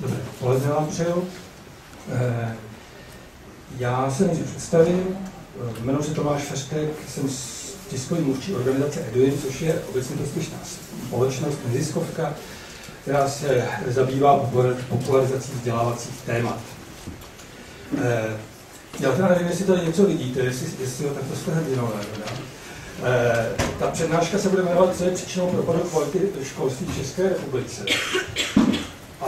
Dobré odpoledne vám přeju. Eh, já se nejdřív představím. Eh, jmenuji se Tomáš Feřtek, jsem tiskový mluvčí organizace Eduin, což je obecně prospěšná společnost, neziskovka, která se zabývá popularizací vzdělávacích témat. Eh, já teda nevím, jestli tady něco vidíte, jestli, jestli ho takto jste hrdinové. Ta přednáška se bude jmenovat Co je příčinou propadu kvality školství v České republice.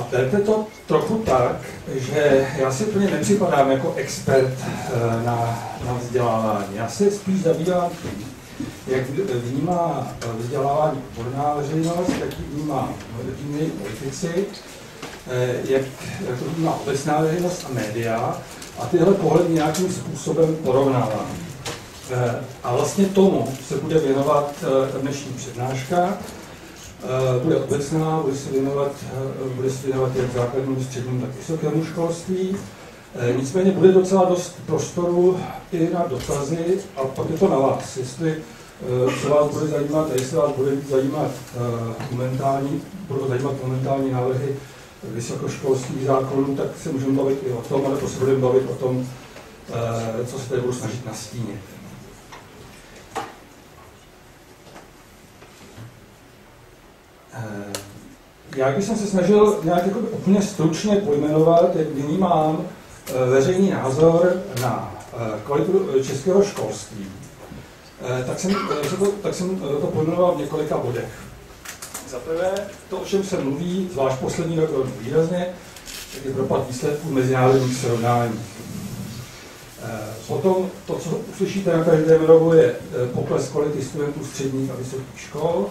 A berte to trochu tak, že já si úplně nepřipadám jako expert eh, na, na vzdělávání. Já se spíš zabývám tím, jak vnímá vzdělávání odborná veřejnost, jak vnímá vnímají politici, eh, jak, jak to vnímá obecná veřejnost a média a tyhle pohledy nějakým způsobem porovnávám. Eh, a vlastně tomu se bude věnovat dnešní přednáška. Eh, bude obecná, bude se věnovat, eh, bude se věnovat jak základnímu, střednímu, tak vysokému školství. Eh, nicméně bude docela dost prostoru i na dotazy a pak je to na vás, jestli co vás bude zajímat a jestli vás bude zajímat momentální, budou zajímat momentální návrhy vysokoškolských zákonů, tak se můžeme bavit i o tom, ale se budeme bavit o tom, co se tady budu snažit nastínit. Eh, já bych se snažil nějak jako úplně stručně pojmenovat, jak vnímám eh, veřejný názor na eh, kvalitu českého školství. Tak jsem, to, tak jsem to pojmenoval v několika bodech. Za prvé, to, o čem se mluví, zvlášť poslední rok výrazně, tak je propad výsledků mezinárodních srovnání. Potom to, co uslyšíte na každém rohu, je pokles kvality studentů středních a vysokých škol,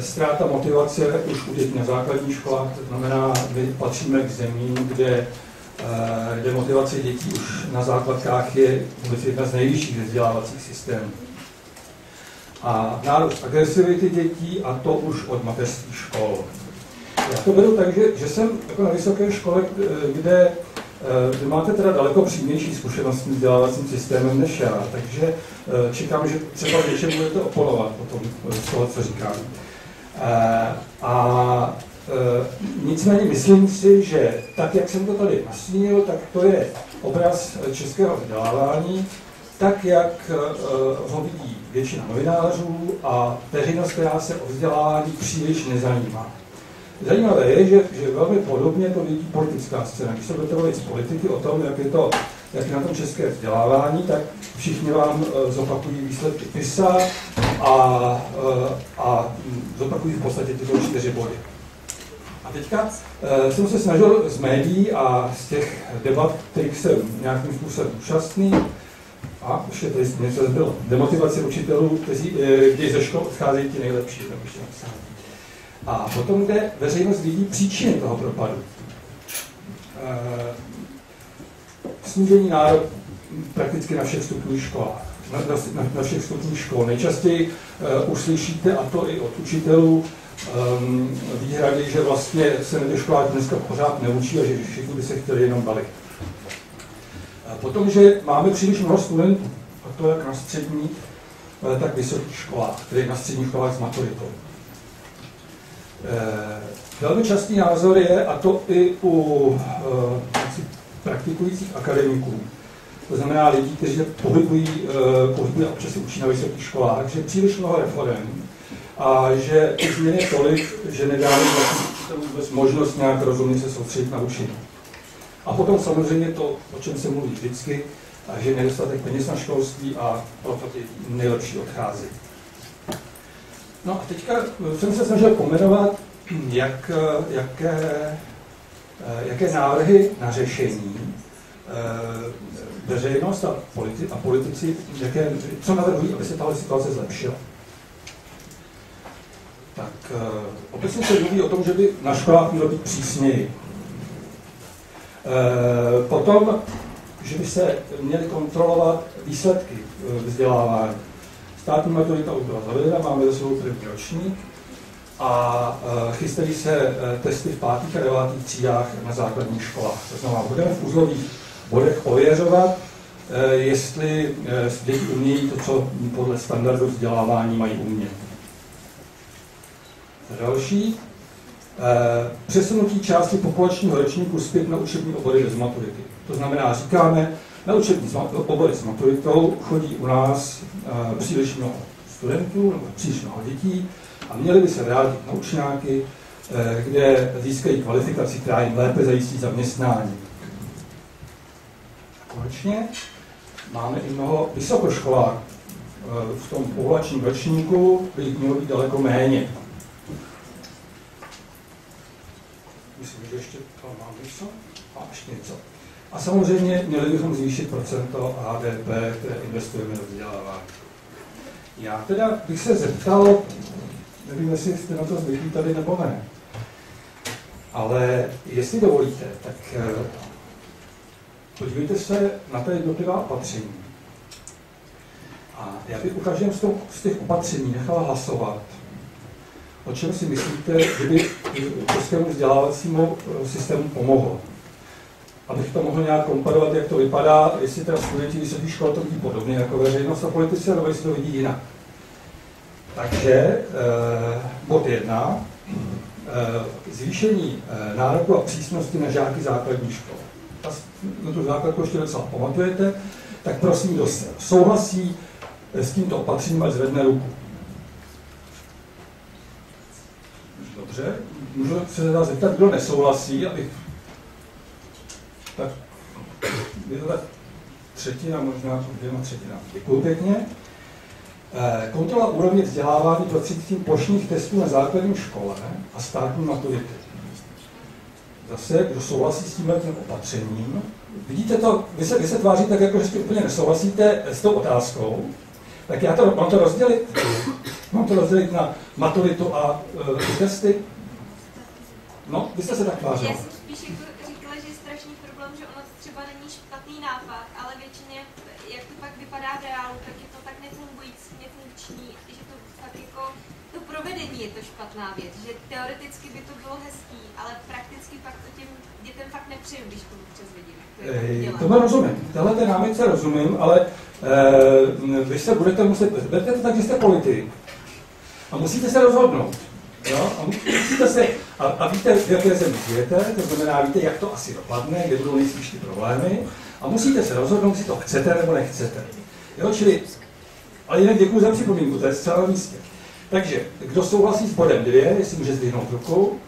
ztráta motivace už u dětí na základních školách, to znamená, my patříme k zemím, kde, eh, kde motivace dětí už na základkách je vůbec jedna z nejvyšších vzdělávacích systémů. A nárůst agresivity dětí, a to už od mateřských škol. Já to beru tak, že, že jsem jako na vysoké škole, eh, kde vy máte teda daleko přímější zkušenost s vzdělávacím systémem než já, takže eh, čekám, že třeba něčem budete oponovat potom z toho, co říkám. Eh, a eh, nicméně myslím si, že tak, jak jsem to tady nasnil, tak to je obraz českého vzdělávání, tak, jak ho vidí většina novinářů a veřejnost, která se o vzdělávání příliš nezajímá. Zajímavé je, že, že velmi podobně to vidí politická scéna. Když se budete z politiky o tom, jak je, to, jak je na tom české vzdělávání, tak všichni vám uh, zopakují výsledky PISA a, uh, a zopakují v podstatě tyto čtyři body. A teďka uh, jsem se snažil z médií a z těch debat, kterých jsem nějakým způsobem účastný, a už je tady něco zbylo. Demotivace učitelů, kteří, kteří ze škol odcházejí ti nejlepší, tak ještě napsal. A potom, kde veřejnost vidí příčiny toho propadu. E, snížení nárok prakticky na všech stupních školách, na, na, na všech stupních škol. Nejčastěji uh, uslyšíte, a to i od učitelů, um, výhrady, že vlastně se školách dneska pořád neučí a že všichni by se chtěli jenom bavit. A potom, že máme příliš mnoho studentů, a to jak na středních, tak vysokých školách, tedy na středních školách s maturitou. Eh, velmi častý názor je, a to i u eh, praktikujících akademiků, to znamená lidí, kteří se pohybují, eh, pohybují a občas se učí na vysokých školách, že příliš mnoho reform a že těch změn je tolik, že nedáme vůbec možnost nějak rozumně se soustředit na učení. A potom samozřejmě to, o čem se mluví vždycky, a že nedostatek peněz na školství a proto ty nejlepší odchází. No a teďka jsem se snažil pomenovat, jak, jaké, jaké návrhy na řešení eh, veřejnost a, politi- a politici, jaké, co navrhují, aby se tahle situace zlepšila. Tak eh, obecně se mluví o tom, že by na školách mělo být přísněji. Eh, potom, že by se měly kontrolovat výsledky vzdělávání. Státní maturita už byla zavedena, máme za sebou první ročník a e, chystají se e, testy v pátých a devátých třídách na základních školách. To znamená, budeme v uzlových bodech ověřovat, e, jestli děti umějí to, co podle standardu vzdělávání mají umět. Další. přesunutí části populačního ročníku zpět na učební obory bez maturity. To znamená, říkáme, na učební obory s maturitou chodí u nás příliš mnoho studentů nebo příliš mnoho dětí a měli by se vrátit na učňáky, kde získají kvalifikaci, která jim lépe zajistí zaměstnání. A konečně máme i mnoho vysokoškoláků. V tom povolačním ročníku by jich mělo být daleko méně. Myslím, že ještě tam mám něco. A ještě něco. A samozřejmě měli bychom zvýšit procento HDP, které investujeme do vzdělávání. Já teda bych se zeptal, nevím, jestli jste na to zvyklí tady nebo ne, ale jestli dovolíte, tak eh, podívejte se na ta jednotlivá opatření. A já bych u každém z těch opatření nechala hlasovat, o čem si myslíte, že by českému vzdělávacímu eh, systému pomohlo. Abych to mohl nějak komparovat, jak to vypadá, jestli teda studenti vysokých škol to vidí podobně jako veřejnost a politici, nebo jestli to vidí jinak. Takže eh, bod jedna, eh, zvýšení eh, nároku a přísnosti na žáky základní škol. Ta, na tu základku ještě docela pamatujete, tak prosím, kdo se souhlasí s tímto opatřením, ať zvedne ruku. Dobře, můžu se vás zeptat, kdo nesouhlasí, abych... Tak, tak třetina, možná dvěma třetina. Děkuji pěkně. Eh, kontrola úrovně vzdělávání prostřednictvím plošných testů na základní škole a státní maturity. Zase, kdo souhlasí s tím opatřením, vidíte to, vy se, vy se tváří tak, jako že jste úplně nesouhlasíte s tou otázkou, tak já to, mám to rozdělit. Mám to rozdělit na maturitu a uh, testy. No, vy jste se tak tvářil. Já jsem spíš jako říkala, že je strašný problém, že ono třeba není špatný nápad, ale většině, jak to pak vypadá v reálu, tak je to tak nefungující, nefunkční, že to fakt jako to provedení je to špatná věc, že teoreticky by to bylo hezký, ale prakticky pak to těm dětem fakt nepřeju, když to přes vidím. To rozumím. Tenhle ten námitce rozumím, ale e, vy se budete muset, berte to tak, že jste politik a musíte se rozhodnout. Jo? A, musíte se, a, a víte, v jaké zemi žijete, to znamená, víte, jak to asi dopadne, kde budou nejspíš ty problémy, a musíte se rozhodnout, jestli to chcete nebo nechcete. Jo? Čili, ale jinak děkuji za připomínku, to je zcela na místě. Takže, kdo souhlasí s bodem dvě, jestli může zdvihnout ruku.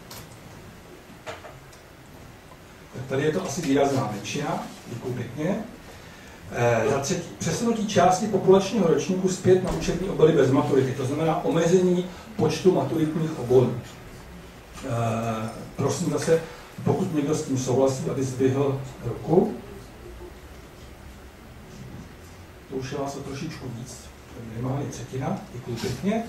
Tak tady je to asi výrazná většina, děkuji pěkně. E, za třetí, přesunutí části populačního ročníku zpět na učební obory bez maturity, to znamená omezení počtu maturitních oborů. E, prosím zase, pokud někdo s tím souhlasí, aby zdvihl ruku. To už je vás o trošičku víc, minimálně třetina, děkuji pěkně.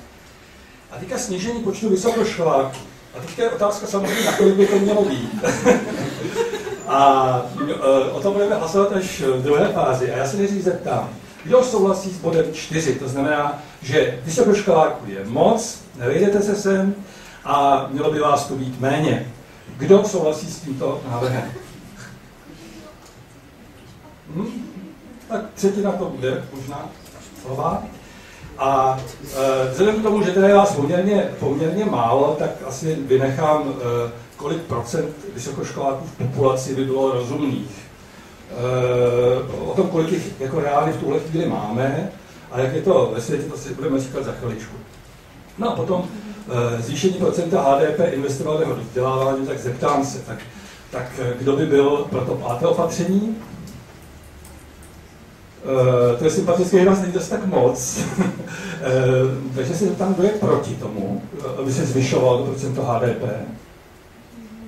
A teďka snížení počtu vysokoškoláků. A teďka je otázka samozřejmě, na kolik by to mělo být. a e, o tom budeme hlasovat až v druhé fázi. A já se nejdřív zeptám, kdo souhlasí s bodem 4, to znamená, že vysokoškoláků je moc, nevejdete se sem a mělo by vás tu být méně. Kdo souhlasí s tímto návrhem? Hm? Tak třetina to bude, možná slova. A e, vzhledem k tomu, že teda je vás poměrně, poměrně málo, tak asi vynechám, e, kolik procent vysokoškoláků v populaci by bylo rozumných. E, o tom, kolik jich jako reálně v tuhle chvíli máme a jak je to ve světě, to si budeme říkat za chviličku. No a potom zvýšení procenta HDP investovaného do vzdělávání, tak zeptám se, tak, tak kdo by byl pro to páté opatření? Uh, to je sympatické, nás není dost tak moc. takže se tam kdo je proti tomu, aby se zvyšovalo to procento HDP.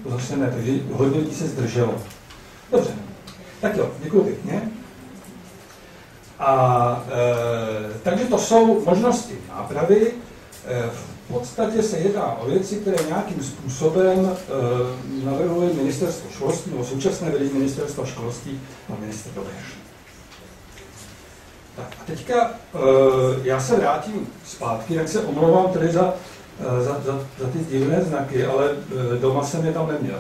To zase ne, takže hodně lidí se zdrželo. Dobře, tak jo, děkuji pěkně. A e, takže to jsou možnosti nápravy. E, v podstatě se jedná o věci, které nějakým způsobem e, navrhuje ministerstvo školství, nebo současné vedení ministerstva školství a minister Dobeš. Tak a teďka uh, já se vrátím zpátky, jak se omlouvám tedy za, uh, za, za, za ty divné znaky, ale uh, doma jsem je tam neměl.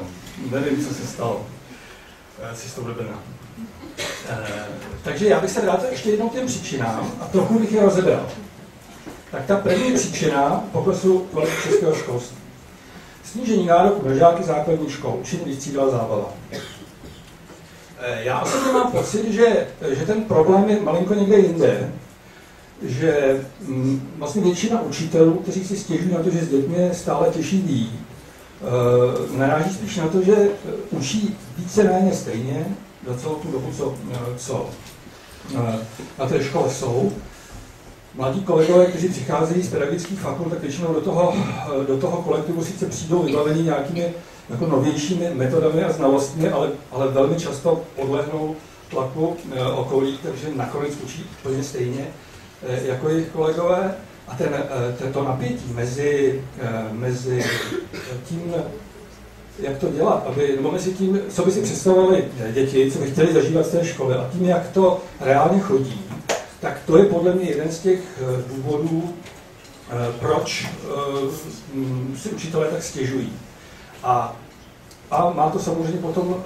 Nevím, co se stalo. Uh, si to blbena. Uh, takže já bych se vrátil ještě jednou k těm příčinám a trochu bych je rozebral. Tak ta první příčina poklesu kvality českého školství. Snížení nároku na žáky základní škol, učení vystřídala zábava. Eh, já osobně mám pocit, že, že ten problém je malinko někde jinde, že mm, vlastně většina učitelů, kteří si stěžují na to, že s dětmi stále těžší ví, eh, naráží spíš na to, že učí víceméně stejně za celou tu dobu, co, co na té škole jsou, mladí kolegové, kteří přicházejí z pedagogických fakult, tak většinou do toho, do toho kolektivu sice přijdou vybavení nějakými jako novějšími metodami a znalostmi, ale, ale velmi často podlehnou tlaku e, okolí, takže nakonec učí úplně stejně e, jako jejich kolegové. A ten, e, to napětí mezi, mezi tím, jak to dělat, aby, nebo mezi tím, co by si představovali děti, co by chtěli zažívat z té školy a tím, jak to reálně chodí, tak to je podle mě jeden z těch eh, důvodů, eh, proč eh, si učitelé tak stěžují. A, a má to samozřejmě potom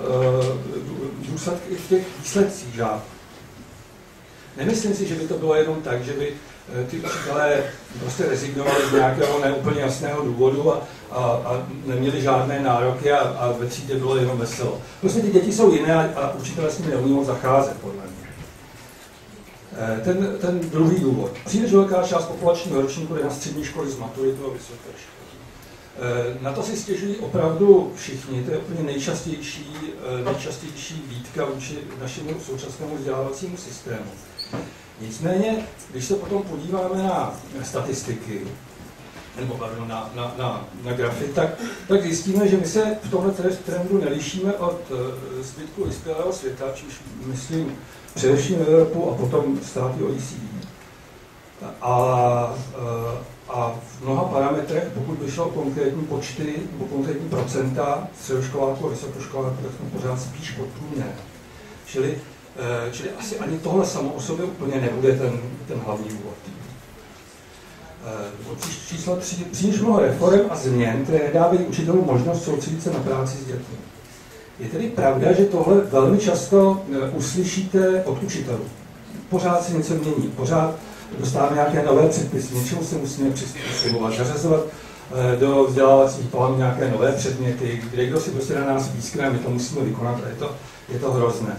důsledky i v těch výsledcích žáků. Nemyslím si, že by to bylo jenom tak, že by ty učitelé prostě rezignovali z nějakého neúplně jasného důvodu a, a, a neměli žádné nároky a, a ve třídě bylo jenom veselo. Prostě ty děti jsou jiné a, a učitelé s nimi neumí zacházet, podle mě. Eh, ten, ten druhý důvod. Příliš velká část populačního ročníku jde na střední školy z maturitou a vysoké školy. Eh, na to si stěžují opravdu všichni. To je úplně nejčastější, eh, nejčastější výtka vůči našemu současnému vzdělávacímu systému. Nicméně, když se potom podíváme na statistiky, nebo na, na, na, na grafy, tak, tak zjistíme, že my se v tomhle trendu nelišíme od zbytku vyspělého světa, čiž myslím především Evropu a potom státy OECD. A, a v mnoha parametrech, pokud by šlo konkrétní počty nebo konkrétní procenta středoškoláků a vysokoškoláků, tak jsme pořád spíš pod průměr. Čili, čili asi ani tohle samo o sobě úplně nebude ten, ten hlavní. Eh, číslo tři, příliš mnoho reform a změn, které dávají učitelům možnost soustředit se na práci s dětmi. Je tedy pravda, že tohle velmi často e, uslyšíte od učitelů. Pořád se něco mění, pořád dostáváme nějaké nové předpisy, něčemu se musíme přizpůsobovat, zařazovat e, do vzdělávacích plánů nějaké nové předměty, kde kdo si prostě na nás pískne a my to musíme vykonat a je to, je to hrozné.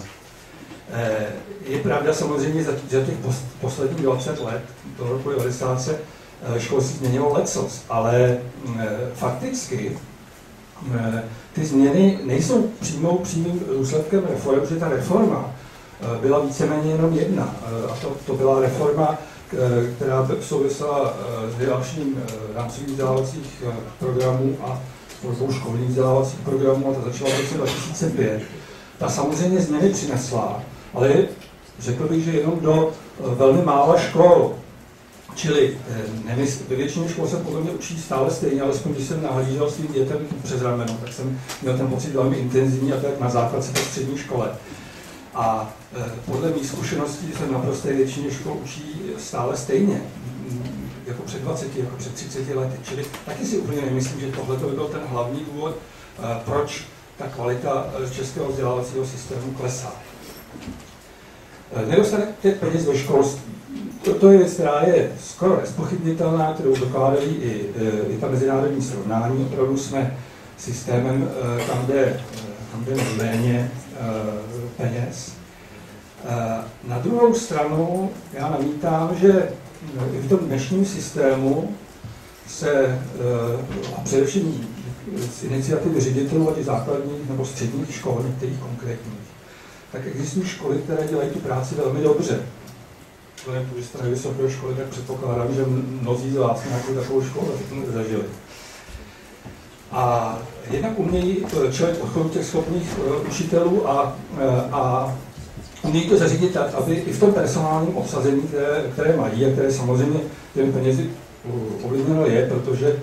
E, je pravda samozřejmě, za, za těch posledních 20 let, do roku 90 se školství změnilo lecos, ale fakticky ty změny nejsou přímou přímým důsledkem reform, že ta reforma eh, byla víceméně jenom jedna. Eh, a to, to byla reforma, která souvisela eh, s vylepšením rámcových vzdělávacích programů a tvorbou školních vzdělávacích programů a ta začala v roce 2005. Ta samozřejmě změny přinesla, ale řekl bych, že jenom do velmi mála škol. Čili eh, ve většině škol se podle mě učí stále stejně, alespoň když jsem nahlížel svým dětem přes rameno, tak jsem měl ten pocit velmi intenzivní a tak na základce ve střední škole. A eh, podle mých zkušeností se naprosté většině škol učí stále stejně, jako před 20, jako před 30 lety. Čili taky si úplně nemyslím, že tohle by byl ten hlavní důvod, eh, proč ta kvalita českého vzdělávacího systému klesá. Nedostatek peněz ve školství to je věc, která je skoro nespochybnitelná, kterou dokládají i, e, i ta mezinárodní srovnání. Opravdu jsme systémem, e, tam, kde, e, tam kde méně peněz. Na druhou stranu já namítám, že v tom dnešním systému se, a především z iniciativy ředitelů a těch základních nebo středních škol, některých konkrétních, tak existují školy, které dělají tu práci velmi dobře že jste vysoké školy, tak předpokládám, že mnozí z vás nějakou takovou školu zažili. A jednak umějí člověk odchodu těch schopných uh, učitelů a, uh, a umějí to zařídit tak, aby i v tom personálním obsazení, které, které mají a které samozřejmě těmi penězi ovlivněno je, protože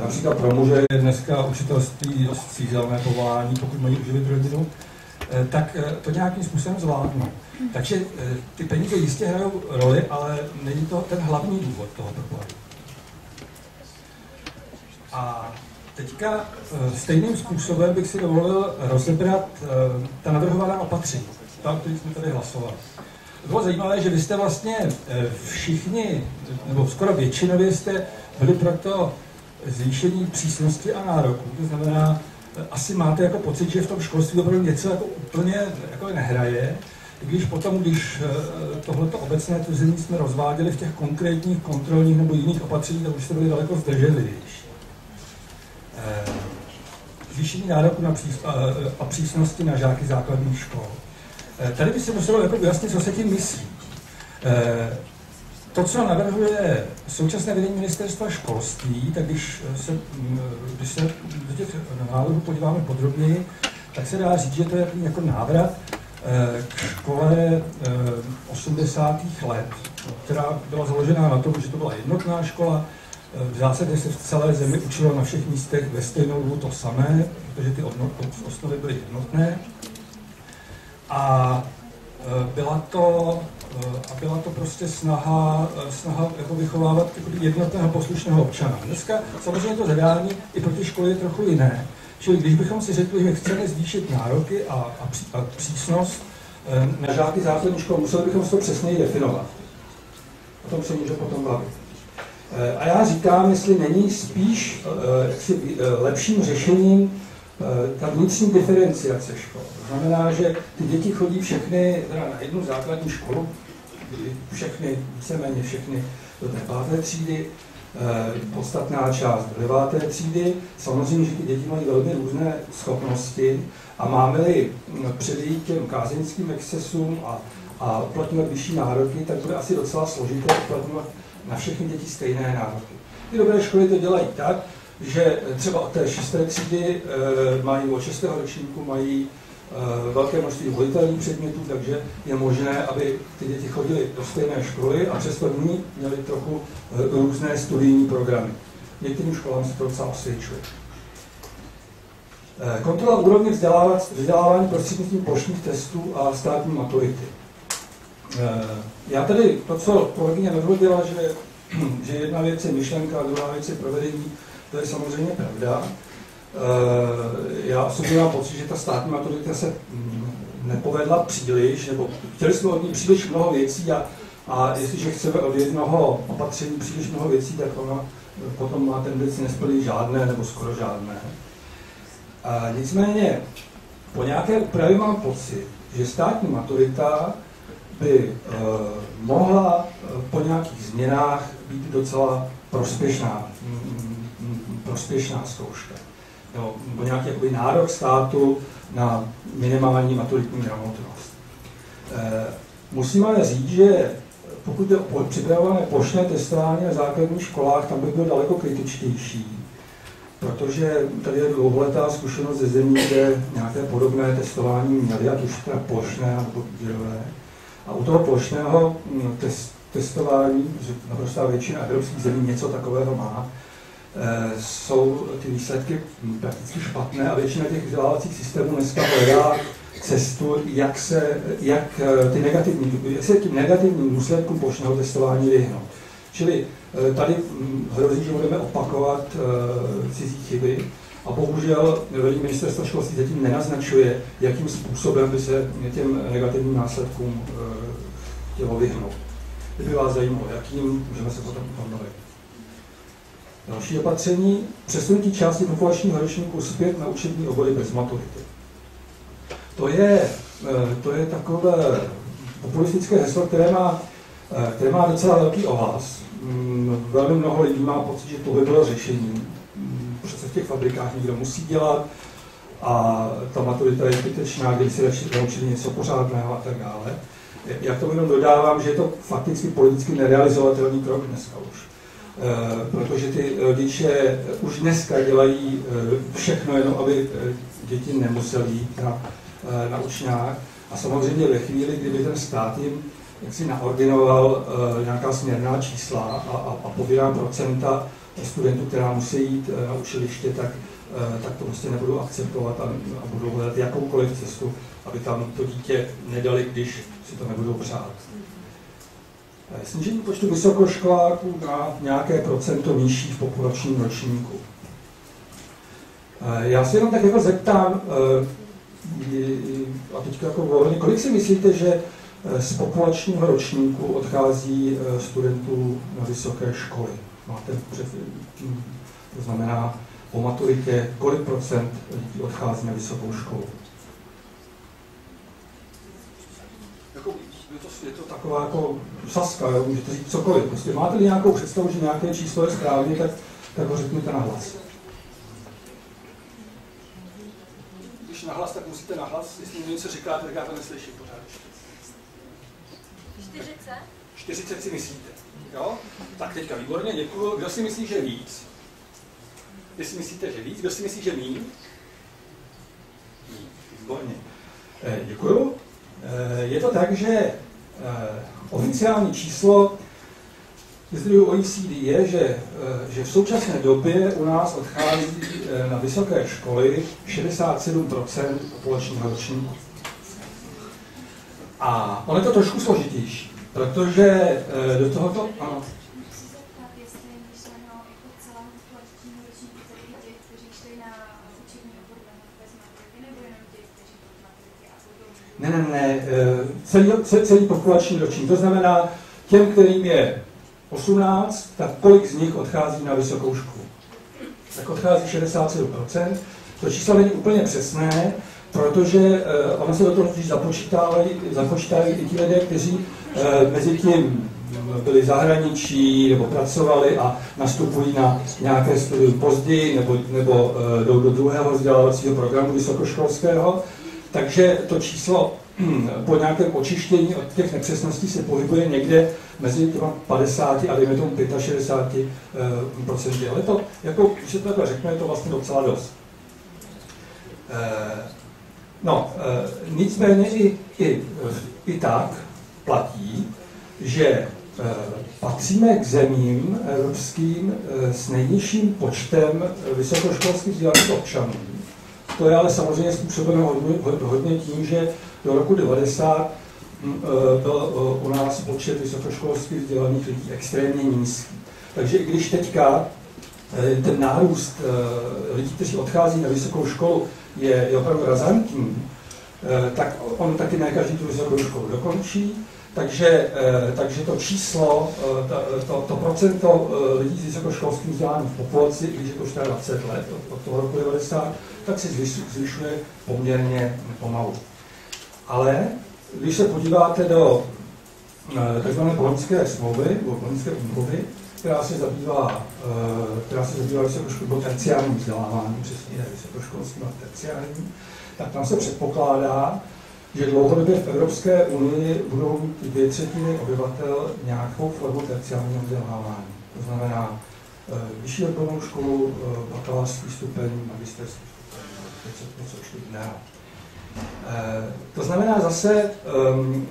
například pro muže je dneska učitelství dost střízelné povolání, pokud mají uživit rodinu, tak to nějakým způsobem zvládnou. Takže eh, ty peníze jistě hrajou roli, ale není to ten hlavní důvod toho problému. A teďka eh, stejným způsobem bych si dovolil rozebrat eh, ta navrhovaná opatření, ta, který jsme tady hlasovali. Bylo zajímavé, že vy jste vlastně všichni, nebo skoro většinově jste byli proto, zvýšení přísnosti a nároku. To znamená, asi máte jako pocit, že v tom školství opravdu něco jako úplně jako nehraje, když potom, když tohleto obecné tvrzení jsme rozváděli v těch konkrétních kontrolních nebo jiných opatřeních, tak už jste byli daleko zdrženlivější. Zvýšení nároku na přísnosti a přísnosti na žáky základních škol. Tady by se muselo jako vyjasnit, co se tím myslí. To, co navrhuje současné vedení ministerstva školství, tak když se, když se do těch návrhů podíváme podrobněji, tak se dá říct, že to je jako návrat eh, k škole 80. Eh, let, která byla založená na tom, že to byla jednotná škola. Eh, v zásadě se v celé zemi učilo na všech místech ve stejnou dobu to samé, protože ty osnovy byly jednotné. A byla to a byla to prostě snaha, snaha jako vychovávat jednotného poslušného občana. Dneska samozřejmě to zadání i pro ty školy je trochu jiné. Čili když bychom si řekli, že chceme zvýšit nároky a, a, pří, a přísnost eh, na žáky základní školy, museli bychom to přesněji definovat. O tom se může potom bavit. Eh, a já říkám, jestli není spíš eh, jaksi, lepším řešením ta vnitřní diferenciace škol. To znamená, že ty děti chodí všechny na jednu základní školu, všechny, víceméně všechny do té páté třídy, podstatná část do deváté třídy. Samozřejmě, že ty děti mají velmi různé schopnosti a máme-li hm, předejít těm kázeňským excesům a, a uplatňovat vyšší nároky, tak bude asi docela složité uplatňovat na všechny děti stejné nároky. Ty dobré školy to dělají tak, že třeba od té šesté třídy e, mají, od šestého ročníku mají Eh, velké množství volitelných předmětů, takže je možné, aby ty děti chodily do stejné školy a přesto ní měly trochu eh, různé studijní programy. Některým školám se to docela osvědčuje. Eh, kontrola úrovně vzdělávání prostřednictvím plošních testů a státní maturity. Já tady to, co kolegyně nadhodila, že, že jedna věc je myšlenka a druhá věc je provedení, to je samozřejmě pravda. Eh, já osobně mám pocit, že ta státní maturita se mm, nepovedla příliš, nebo chtěli jsme od ní příliš mnoho věcí a, a jestliže chceme od jednoho opatření příliš mnoho věcí, tak ona potom má tendenci nesplnit žádné nebo skoro žádné. A nicméně po nějaké úpravě mám pocit, že státní maturita by uh, mohla uh, po nějakých změnách být docela prospěšná, mm, mm, prospěšná zkouška nebo, nebo nějaký jakoby nárok státu na minimální maturitní gramotnost. E, musím ale říct, že pokud je připravované plošné testování na základních školách, tam by byl daleko kritičtější, protože tady je dlouholetá zkušenost ze zemí, kde nějaké podobné testování měly, ať už teda plošné nebo výběrové. A u toho plošného mm, test, testování, že naprostá většina evropských zemí něco takového má, Eh, jsou ty výsledky prakticky špatné a většina těch vzdělávacích systémů dneska hledá cestu, jak se, jak eh, ty negativní, jak se tím negativním důsledkům plošného testování vyhnout. Čili eh, tady hm, hrozí, že budeme opakovat cizí chyby a bohužel vedení ministerstva školství zatím nenaznačuje, jakým způsobem by se těm negativním následkům chtělo vyhnout. Kdyby vás zajímalo, jakým, můžeme se potom bavit. Další opatření, přesunutí části populačního ročníku zpět na učební obory bez maturity. To je, eh, to je takové populistické heslo, které má, eh, které má docela velký ohlas. Mm, velmi mnoho lidí má pocit, že to by bylo řešení. Mm, přece v těch fabrikách někdo musí dělat a ta maturita je zbytečná, když si radši naučili něco pořádného a tak dále. Jak to jenom dodávám, že je to fakticky politicky nerealizovatelný krok dneska už. Eh, protože ty rodiče už dneska dělají eh, všechno jenom, aby eh, děti nemuseli jít na, na učňák. A samozřejmě ve chvíli, kdyby ten stát jim jak si naordinoval nějaká směrná čísla a, a, a povinná procenta studentů, která musí jít na učiliště, tak, tak to prostě nebudou akceptovat a, a budou hledat jakoukoliv cestu, aby tam to dítě nedali, když si to nebudou přát. Eh, snížení počtu vysokoškoláků na nějaké procento nižší v populačním ročníku. Eh, já se jenom tak jako zeptám, eh, a teď jako volně, kolik si myslíte, že z populačního ročníku odchází studentů na vysoké školy? Máte před, hm, To znamená, po maturitě, kolik procent lidí odchází na vysokou školu. Jako, je, to, je to taková jako saska, jo? můžete říct cokoliv. Prostě máte nějakou představu, že nějaké číslo je správně, tak, tak ho řekněte na hlas. Když nahlas, tak musíte nahlas. Jestli mi něco říkáte, tak já to neslyším pořád. 40? 40 si myslíte. Jo? Tak teďka výborně, děkuji. Kdo si myslí, že víc? Vy si myslíte, že víc? Kdo si myslí, že míň? Výborně. Eh, děkuju. Eh, je to tak, že oficiální číslo zdrojů OECD je, že, že v současné době u nás odchází na vysoké školy 67% populačního ročníku. A ono je to trošku složitější, protože do tohoto... Ano. Ne, ne, ne, eh, celý, celý populační ročník. To znamená, těm, kterým je 18, tak kolik z nich odchází na vysokou školu. Tak odchází 67%. To číslo není úplně přesné, protože uh, ono se do toho započítávají, započítávají i ti lidé, kteří uh, mezi tím byli zahraničí nebo pracovali a nastupují na nějaké studium později nebo, nebo uh, jdou do druhého vzdělávacího programu vysokoškolského. Takže to číslo po nějakém očištění od těch nepřesností se pohybuje někde mezi těma 50 a dejme tomu 65 eh. Ale to, jako, když se to takhle řekne, je to vlastně docela dost. Eh, no, eh, nicméně i, i, i tak platí, že patříme k zemím evropským s nejnižším počtem vysokoškolských vzdělaných občanů to je ale samozřejmě způsobeno hodně, hodně tím, že do roku 90 mm, e, byl e, u nás počet vysokoškolských vzdělaných lidí extrémně nízký. Takže i když teďka e, ten nárůst lidí, kteří odchází na vysokou školu, je, je opravdu razantní, tak on taky ne každý tu vysokou školu dokončí. Takže, takže to číslo, to, to procento lidí s vysokoškolským vzděláním v populaci, i když je to už 20 let od, od toho roku 90, tak se zvyšuje poměrně pomalu. Ale když se podíváte do eh, tzv. polonské smlouvy, nebo polonské která se zabývá, eh, která se zabývá vysokoškolským terciárním vzděláváním, přesně vysokoškolským a terciárním, tak tam se předpokládá, že dlouhodobě v Evropské unii budou mít dvě třetiny obyvatel nějakou formu terciárního vzdělávání. To znamená eh, vyšší odbornou školu, bakalářský stupeň, magisterský něco, něco ještě jiného. E, to znamená zase, um,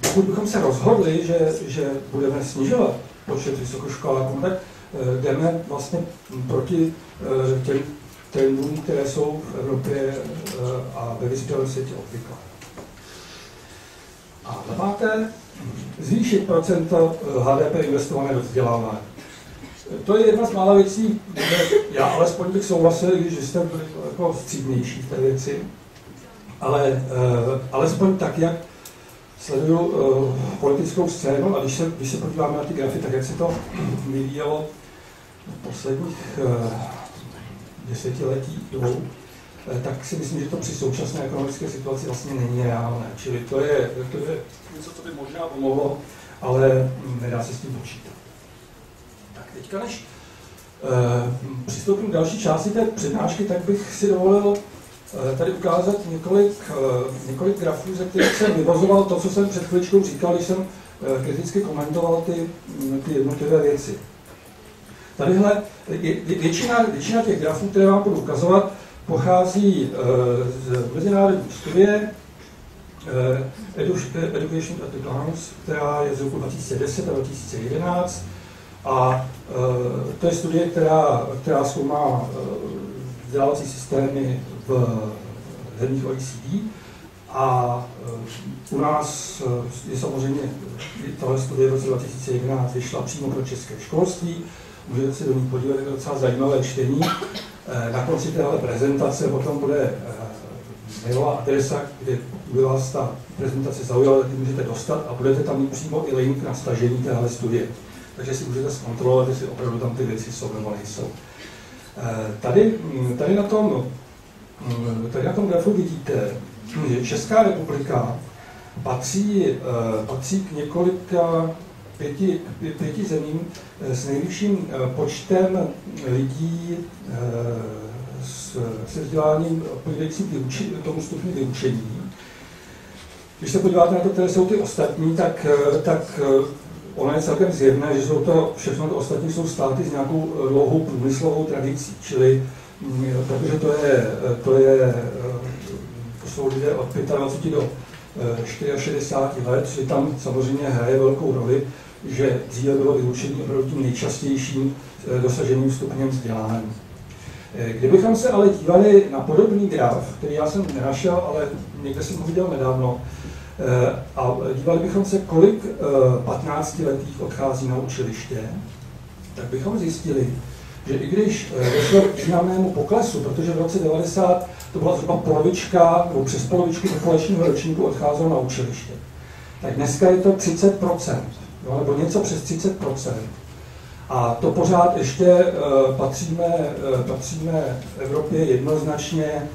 pokud bychom se rozhodli, že, že budeme snižovat počet vysokoškoláků, tak uh, jdeme vlastně proti uh, těm trendům, které jsou v Evropě a ve vyspělém světě obvyklé. A za páté, zvýšit procento HDP investované do vzdělávání. To je jedna z mála věcí, kde já alespoň bych souhlasil, když jste byli jako vstřídnější v té věci, ale uh, alespoň tak, jak sleduju uh, politickou scénu a když se, když se podíváme na ty grafy, tak jak se to vyvíjelo v posledních uh, desetiletí, dvou, tak si myslím, že to při současné ekonomické situaci vlastně není reálné. Čili to je, to je něco, co by možná pomohlo, ale nedá se s tím počítat. Teďka než uh, přistoupím k další části té přednášky, tak bych si dovolil uh, tady ukázat několik, uh, několik grafů, ze kterých jsem vyvozoval to, co jsem před chvíličkou říkal, když jsem kriticky komentoval ty, ty jednotlivé věci. Tadyhle většina, většina těch grafů, které vám budu ukazovat, pochází z mezinárodní studie Education at a Glance, která je z roku 2010 a 2011 a e, to je studie, která, která zkoumá e, vzdělávací systémy v zemích OECD. A e, u nás je samozřejmě tahle studie v roce 2011 vyšla přímo pro české školství. Můžete se do ní podívat, je to docela zajímavé čtení. Na konci téhle prezentace potom bude mailová adresa, kde by vás ta prezentace zaujala, tak můžete dostat a budete tam mít přímo i link na stažení téhle studie takže si můžete zkontrolovat, jestli opravdu tam ty věci jsou nebo nejsou. Tady, tady, na tom, tady na tom grafu vidíte, že Česká republika patří, patří k několika pěti, pěti zemím s nejvyšším počtem lidí se vzděláním odpovídajícím tomu stupni vyučení. Když se podíváte na to, které jsou ty ostatní, tak, tak ono je celkem zjevné, že jsou to, všechno to ostatní jsou státy s nějakou dlouhou průmyslovou tradicí, čili mm, protože to je, to je, to jsou lidé od 25 do 64 eh, let, čili tam samozřejmě hraje velkou roli, že dříve bylo vyučení opravdu tím nejčastějším eh, dosaženým stupněm vzdělání. Eh, kdybychom se ale dívali na podobný graf, který já jsem nenašel, ale někde jsem ho viděl nedávno, eh, a dívali bychom se, kolik 15-letých odchází na učiliště, tak bychom zjistili, že i když došlo k významnému poklesu, protože v roce 90 to byla zhruba polovička, nebo přes polovičku populačního ročníku odcházelo na učiliště, tak dneska je to 30%, jo, nebo něco přes 30%. A to pořád ještě eh, patříme, eh, patříme v Evropě jednoznačně, eh,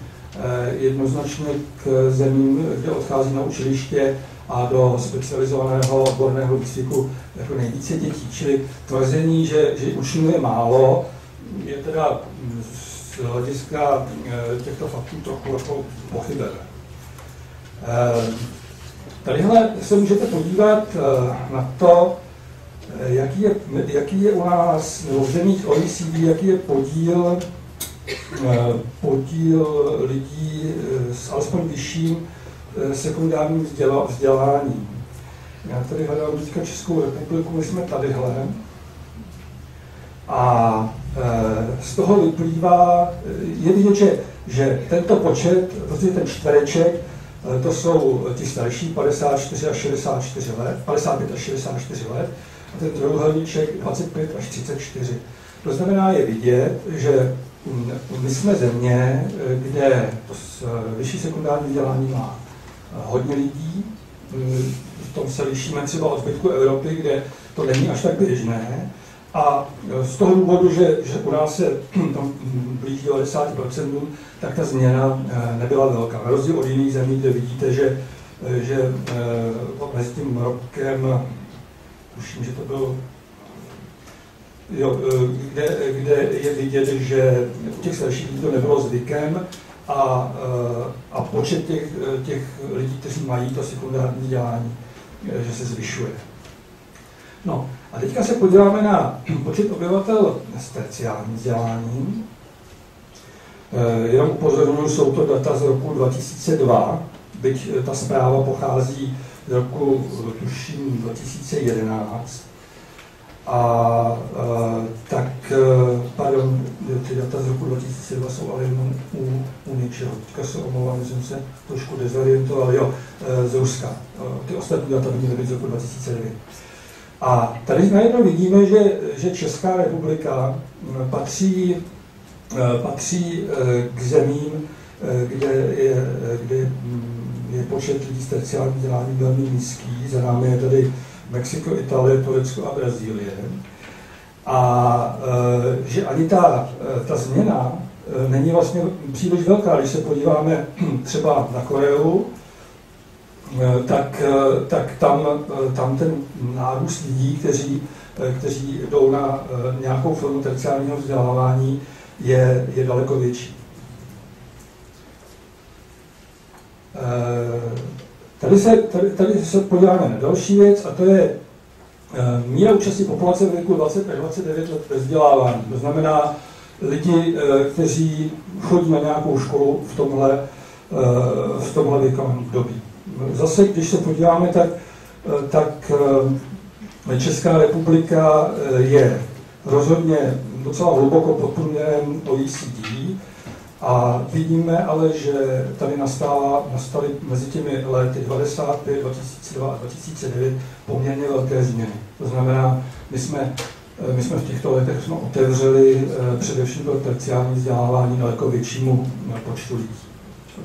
jednoznačně k zemím, kde odchází na učiliště a do specializovaného odborného výcviku jako nejvíce dětí. Čili tvrzení, že, že učňů je málo, je teda z hlediska těchto faktů trochu jako pochybené. Tadyhle se můžete podívat na to, Eh, jaký je, jaký je u nás v zemích OECD, jaký je podíl, eh, podíl lidí eh, s alespoň vyšším sekundárním vzděláním. Já tady hledám teďka Českou republiku, my jsme tadyhle. A z toho vyplývá, je vidět, že, že tento počet, protože ten čtvereček, to jsou ti starší 54 až 64 let, 55 až 64 let, a ten trojuhelníček 25 až 34. To znamená, je vidět, že my jsme země, kde to vyšší sekundární vzdělání má hodně lidí, mm, v tom se lišíme třeba od zbytku Evropy, kde to není až tak běžné. A z toho důvodu, že, že u nás se tam blíží 90%, tak ta změna eh, nebyla velká. Na rozdíl od jiných zemí, kde vidíte, že, že eh, mezi tím rokem tuším, že to bylo, jo, e, kde, kde je vidět, že u těch starších to nebylo zvykem a, e, a počet těch, těch lidí, kteří mají to sekundární vzdělání, e, že se zvyšuje. No a teďka se podíváme na počet obyvatel s terciálním vzděláním. Jenom upozorňuji, jsou to data z roku 2002, byť ta zpráva pochází z roku, tuším, 2011. A, a tak, e, pardon, ty data z roku 2002 jsou ale jenom u, u něčeho. Teďka se omlouvám, že jsem se trošku dezorientoval, jo, e, z Ruska. E, ty ostatní data by měly být z roku 2009. A tady najednou vidíme, že, že Česká republika patří, patří k zemím, kde je, kde je počet lidí s terciálním vzděláním velmi nízký. Za námi je tady Mexiko, Itálie, Turecko a Brazílie. A e, že ani ta, e, ta změna e, není vlastně příliš velká. Když se podíváme třeba na Koreu, tak, tak tam, tam ten nárůst lidí, kteří, kteří jdou na nějakou formu terciálního vzdělávání, je, je daleko větší. Eh, tady se, tady, tady se podíváme na další věc a to je eh, míra účasti populace v věku 20 až 29 let ve vzdělávání. To znamená lidi, eh, kteří chodí na nějakou školu v tomhle, v tomhle věkovém období. Zase, když se podíváme, tak, tak Česká republika je rozhodně docela hluboko pod průměrem OECD, a vidíme ale, že tady nastala, nastaly mezi těmi lety 95, 2002 a 2009 poměrně velké změny. To znamená, my jsme, eh, my jsme v těchto letech jsme otevřeli eh, především pro terciální vzdělávání daleko většímu eh, počtu lidí.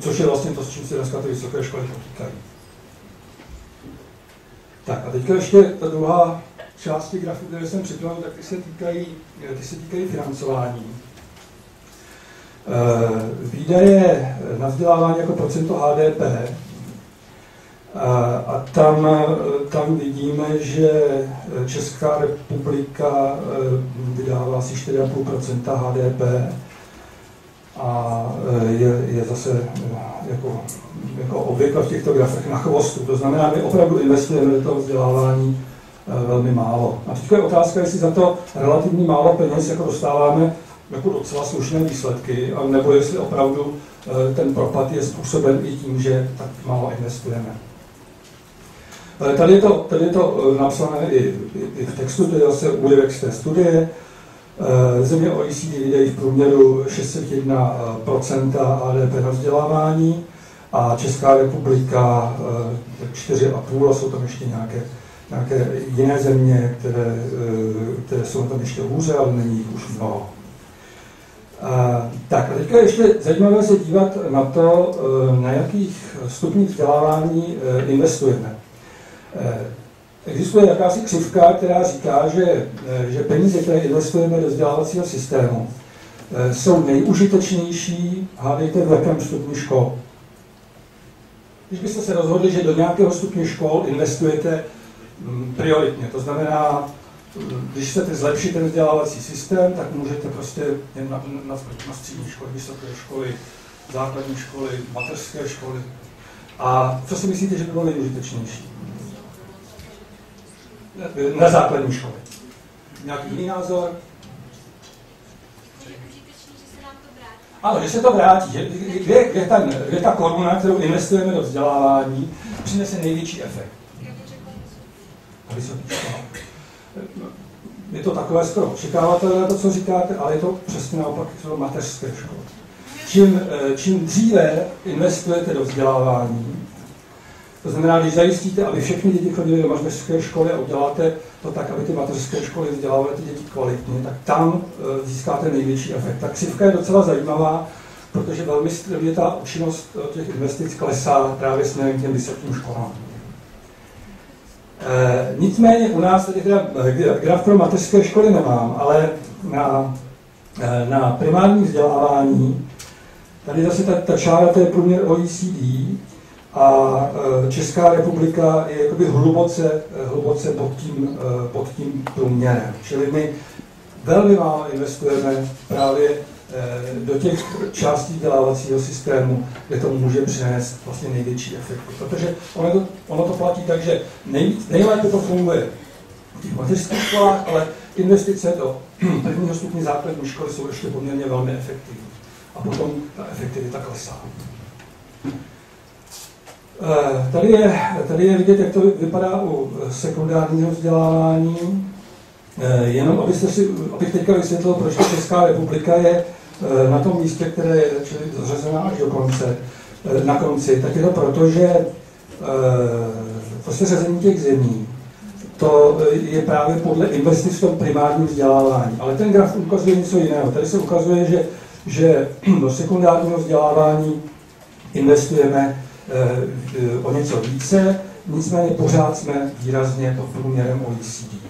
Což je vlastně to, s čím se dneska ty vysoké školy potýkají. Tak a teďka ještě ta druhá část těch grafů, které jsem připravil, tak ty se týkají, ty se týkají financování. Výdaje na vzdělávání jako procento HDP a tam, tam vidíme, že Česká republika vydává asi 4,5% HDP a je, je zase jako, jako obvykle v těchto grafech na chvostu. To znamená, my opravdu investujeme do toho vzdělávání velmi málo. A teď je otázka, jestli za to relativně málo peněz jako dostáváme jako docela slušné výsledky, nebo jestli opravdu ten propad je způsoben i tím, že tak málo investujeme. Tady je to, tady je to eh, napsané i, i, i v textu, to je zase úryvek z té studie. Eh, země OECD vydají v průměru 601% HDP na vzdělávání a Česká republika 4,5% a jsou tam ještě nějaké, nějaké jiné země, které, eh, které jsou tam ještě hůře, ale není jich už mnoho. Tak a teďka ještě zajímavé se dívat na to, na jakých stupních vzdělávání investujeme. Eh, existuje jakási křivka, která říká, že, eh, že peníze, které investujeme do vzdělávacího systému, eh, jsou nejužitečnější, hádejte v jakém stupni škol. Když byste se rozhodli, že do nějakého stupně škol investujete mm, prioritně, to znamená, když chcete zlepšit ten vzdělávací systém, tak můžete prostě jen na, na, na střední školy, vysoké školy, základní školy, mateřské školy. A co si myslíte, že by bylo nejužitečnější? na základní škole. Nějaký jiný názor? Ano, že se to vrátí. Že, kde, kde, ta, kde ta koruna, kterou investujeme do vzdělávání, přinese největší efekt? Je to takové skoro očekávatelné, to, co říkáte, ale je to přesně naopak do mateřské školy. Čím, eh, čím dříve investujete do vzdělávání, to znamená, když zajistíte, aby všechny děti chodily do mateřské školy a uděláte to tak, aby ty mateřské školy vzdělávaly ty děti kvalitně, tak tam e, získáte největší efekt. Ta křivka je docela zajímavá, protože velmi ta účinnost e, těch investic klesá právě směrem k těm vysokým školám. E, nicméně u nás tady teda graf pro mateřské školy nemám, ale na, e, na primární vzdělávání, tady zase ta, ta čára, to je průměr OECD, a e, Česká republika je jakoby hluboce, hluboce pod, tím, pod tím průměrem. Čili my velmi málo investujeme právě do těch částí vzdělávacího systému, kde to může přinést vlastně největší efekt. Protože ono to, ono to platí tak, že nejlépe to funguje v těch mateřských školách, ale investice do prvního stupně základní školy jsou ještě poměrně velmi efektivní. A potom ta efektivita klesá. Eh, tady je, tady je vidět, jak to vypadá u sekundárního vzdělávání. Eh, jenom abyste si, abych teďka vysvětlil, proč Česká republika je eh, na tom místě, které je čili zařazená až do konce, na konci, tak je to proto, že prostě řazení těch zemí to je právě podle investic v tom primárním vzdělávání. Ale ten graf ukazuje něco jiného. Tady se ukazuje, že, že do sekundárního vzdělávání investujeme Eh, o něco více, nicméně pořád jsme výrazně pod průměrem OECD.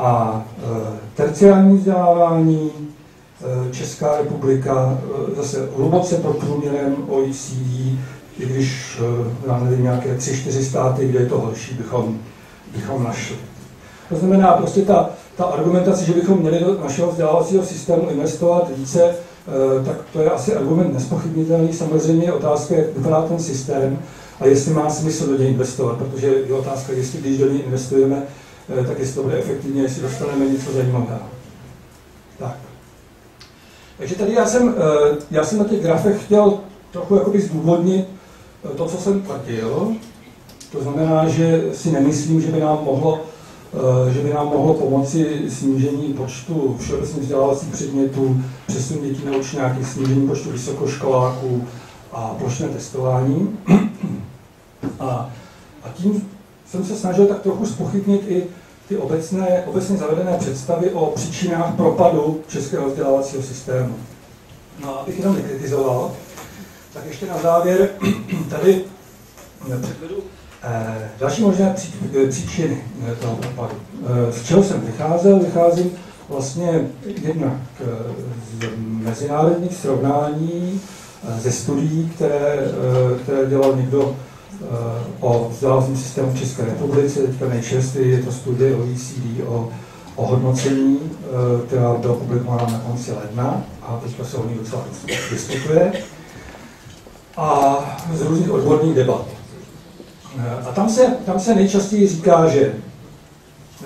A eh, terciální vzdělávání eh, Česká republika zase hluboce pod průměrem OECD, i když, já nevím, nějaké tři, čtyři státy, kde je to horší, bychom, bychom našli. To znamená, prostě ta, ta argumentace, že bychom měli do našeho vzdělávacího systému investovat více, tak to je asi argument nespochybnitelný. Samozřejmě je otázka, jak vypadá ten systém a jestli má smysl do něj investovat, protože je otázka, jestli když do něj investujeme, tak jestli to bude efektivně, jestli dostaneme něco zajímavého. Tak. Takže tady já jsem, eh, já jsem na těch grafech chtěl trochu jakoby zdůvodnit to, co jsem tvrdil. To znamená, že si nemyslím, že by nám mohlo Eh, že by nám mohlo pomoci snížení počtu všeobecných vzdělávacích předmětů, přesun dětí na učňáky, snížení počtu vysokoškoláků a plošné testování. A, a tím jsem se snažil tak trochu spochybnit i ty obecné, obecně zavedené představy o příčinách propadu českého vzdělávacího systému. No abych jenom nekritizoval, tak ještě na závěr tady předvedu Eh, další možné eh, příčiny eh, toho propadu. Z čeho jsem vycházel? Vycházím vlastně jednak z mezinárodních srovnání, ze studií, které, které dělal někdo o vzdělávacím systému České republice, teďka nejčerstvěji je to studie OECD o, o hodnocení, která byla publikována na konci ledna a teďka se o ní docela diskutuje. A z různých odborných debat. A tam se, tam se nejčastěji říká, že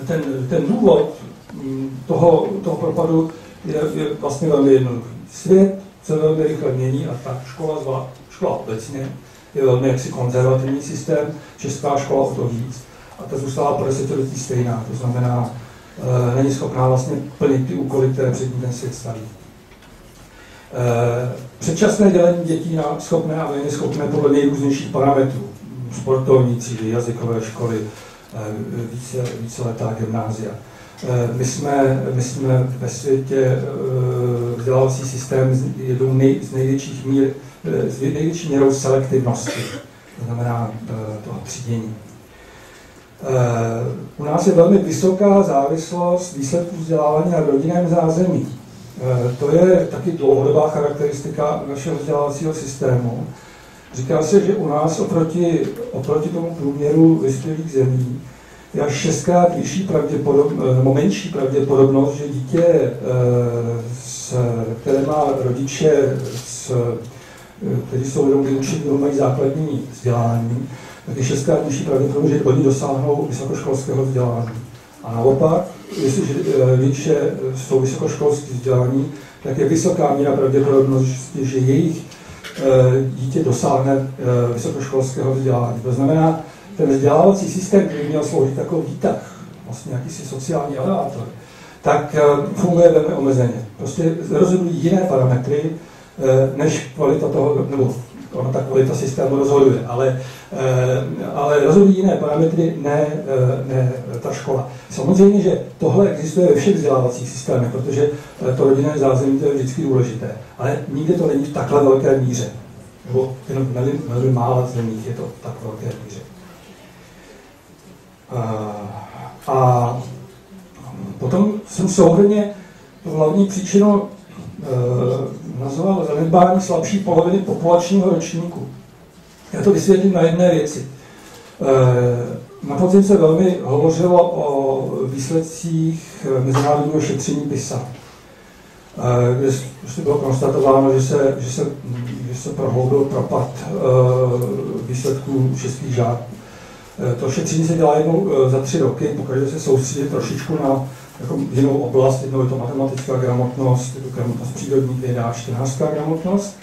ten, ten důvod mm, toho, toho propadu je, je vlastně velmi jednoduchý. Svět se velmi rychle mění a ta škola, zvla, škola obecně, je velmi jaksi konzervativní systém, česká škola o to víc. A ta zůstala po desetiletí stejná, to znamená, e, není schopná vlastně plnit ty úkoly, které před ní ten svět staví. E, předčasné dělení dětí na schopné a méně schopné podle nejrůznějších parametrů. Sportovní třídy, jazykové školy, e, více, víceletá gymnázia. My jsme, my jsme ve světě vzdělávací systém jednou nej, z největších mír, s největší měrou selektivnosti, to znamená toho třídění. U nás je velmi vysoká závislost výsledků vzdělávání na rodinném zázemí. To je taky dlouhodobá charakteristika našeho vzdělávacího systému. Říká se, že u nás oproti, oproti tomu průměru vyspělých zemí je až šestkrát vyšší pravděpodobnost, nebo menší pravděpodobnost, že dítě, které má rodiče, s, kteří jsou jenom vyučení, mají základní vzdělání, tak je šestkrát vyšší pravděpodobnost, že oni dosáhnou vysokoškolského vzdělání. A naopak, jestliže rodiče jsou vysokoškolský vzdělání, tak je vysoká míra pravděpodobnosti, že jejich dítě dosáhne vysokoškolského vzdělání. To znamená, ten vzdělávací systém, který měl sloužit jako výtah, vlastně jakýsi sociální elevátor, tak funguje velmi omezeně. Prostě rozhodují jiné parametry, než kvalita toho, nebo ona ta kvalita systému rozhoduje, ale, eh, ale rozhodují jiné parametry, ne, eh, ne ta škola. Samozřejmě, že tohle existuje ve všech vzdělávacích systémech, protože eh, to rodinné zázemí to je vždycky důležité, ale nikdy to není v takhle velké míře. Nebo jenom v velmi málo zemích je to tak velké míře. A, a potom jsem souhrně hlavní příčinu nazval zanedbání slabší poloviny populačního ročníku. Já to vysvětlím na jedné věci. E, na podzim se velmi hovořilo o výsledcích mezinárodního šetření PISA, e, kde prostě bylo konstatováno, že se, že se, že se prohloubil propad e, výsledků českých žáků. To šetření se dělá jednou za tři roky, pokud se soustředí trošičku na jako jinou oblast, jednou je to matematická gramotnost, je to gramotnost přírodní věda, čtenářská gramotnost.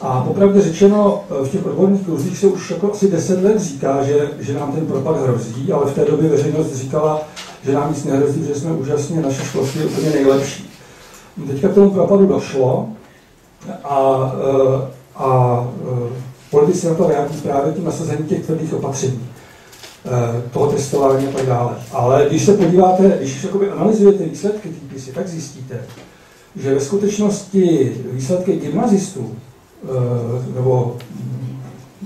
A popravdě řečeno, v těch odborných kruzích se už jako asi deset let říká, že, že nám ten propad hrozí, ale v té době veřejnost říkala, že nám nic nehrozí, že jsme úžasně, naše školství je úplně nejlepší. Teďka k tomu propadu došlo a, a, a politici na to reagují právě tím nasazením těch tvrdých opatření. Eh, toho testování a tak dále. Ale když se podíváte, když jakoby analyzujete výsledky TPC, tak zjistíte, že ve skutečnosti výsledky gymnazistů eh, nebo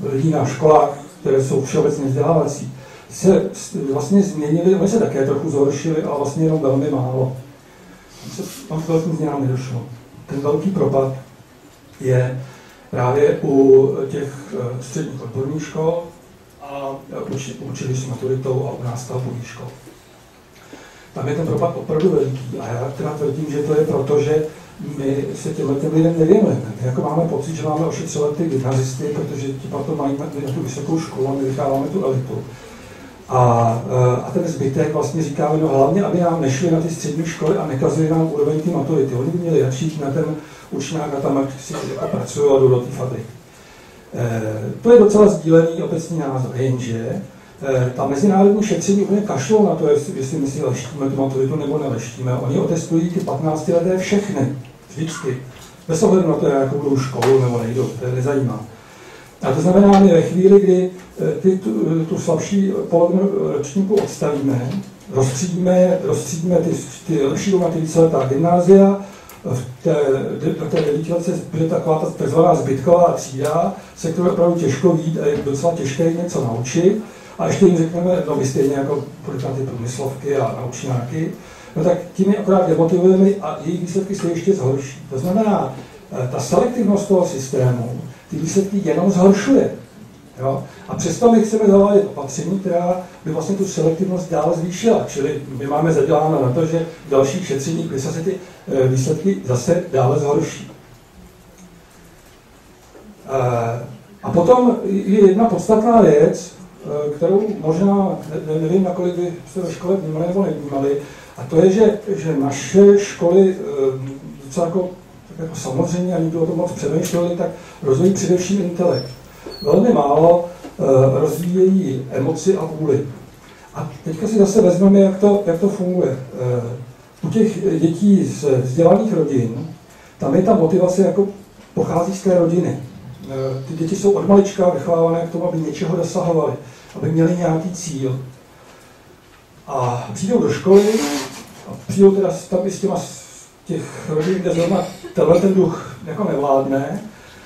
lidí na školách, které jsou všeobecně vzdělávací, se vlastně změnily, oni se také trochu zhoršili, ale vlastně jenom velmi málo. Tam k velkým změnám nedošlo. Ten velký propad je právě u těch eh, středních odborných škol, a uči, učili s maturitou a u nás stavbových škol. Tam je ten propad opravdu veliký a já teda tvrdím, že to je proto, že my se těmhle těm lidem nevěnujeme. My jako máme pocit, že máme ošetřovat ty gymnazisty, protože ti to mají na, na tu vysokou školu a my vycháváme tu elitu. A, a ten zbytek vlastně říkáme, no hlavně, aby nám nešli na ty střední školy a nekazili nám úroveň ty maturity. Oni by měli radši na ten učňák a tam si jako pracují a jdou do té fabriky. Eh, to je docela sdílený obecný názor, jenže eh, ta mezinárodní šetření úplně kašlou na to, jestli, my si leštíme tu maturitu nebo neleštíme. Oni otestují ty 15 leté všechny, vždycky. Bez ohledu na to, jakou budou školu nebo nejdou, to je nezajímá. A to znamená, my ve chvíli, kdy eh, ty, tu, tu slabší polovinu ročníku odstavíme, rozstřídíme, rozstřídíme ty, ty lepší na ty gymnázia, v té, do té devítiletce bude taková ta tzv. zbytková třída, se kterou je opravdu těžko vít a je docela těžké něco naučit. A ještě jim řekneme, no vy stejně jako budete ty průmyslovky a naučňáky, no tak tím je akorát demotivujeme a jejich výsledky se ještě zhorší. To znamená, eh, ta selektivnost toho systému ty výsledky jenom zhoršuje. Jo? A přesto my chceme zavádět opatření, která by vlastně tu selektivnost dále zvýšila. Čili my máme zaděláno na to, že v dalších šetřeních by se ty eh, výsledky zase dále zhorší. Eh, a potom je jedna podstatná věc, eh, kterou možná, nevím, nakolik vy jste ve škole vnímali nebo nevnímali, a to je, že, že naše školy docela jako, tak jako samozřejmě, ani to o tom moc přemýšleli, tak rozvíjí především intelekt. Velmi málo Eh, rozvíjejí emoci a vůli. A teďka si zase vezmeme, jak to, jak to funguje. Eh, u těch dětí z vzdělaných rodin, tam je ta motivace jako pochází z té rodiny. Eh, ty děti jsou od malička vychovávané k tomu, aby něčeho dosahovali, aby měli nějaký cíl. A přijdou do školy, a přijdou teda tam i s těma z těch rodin, kde zrovna tenhle ten duch jako nevládne,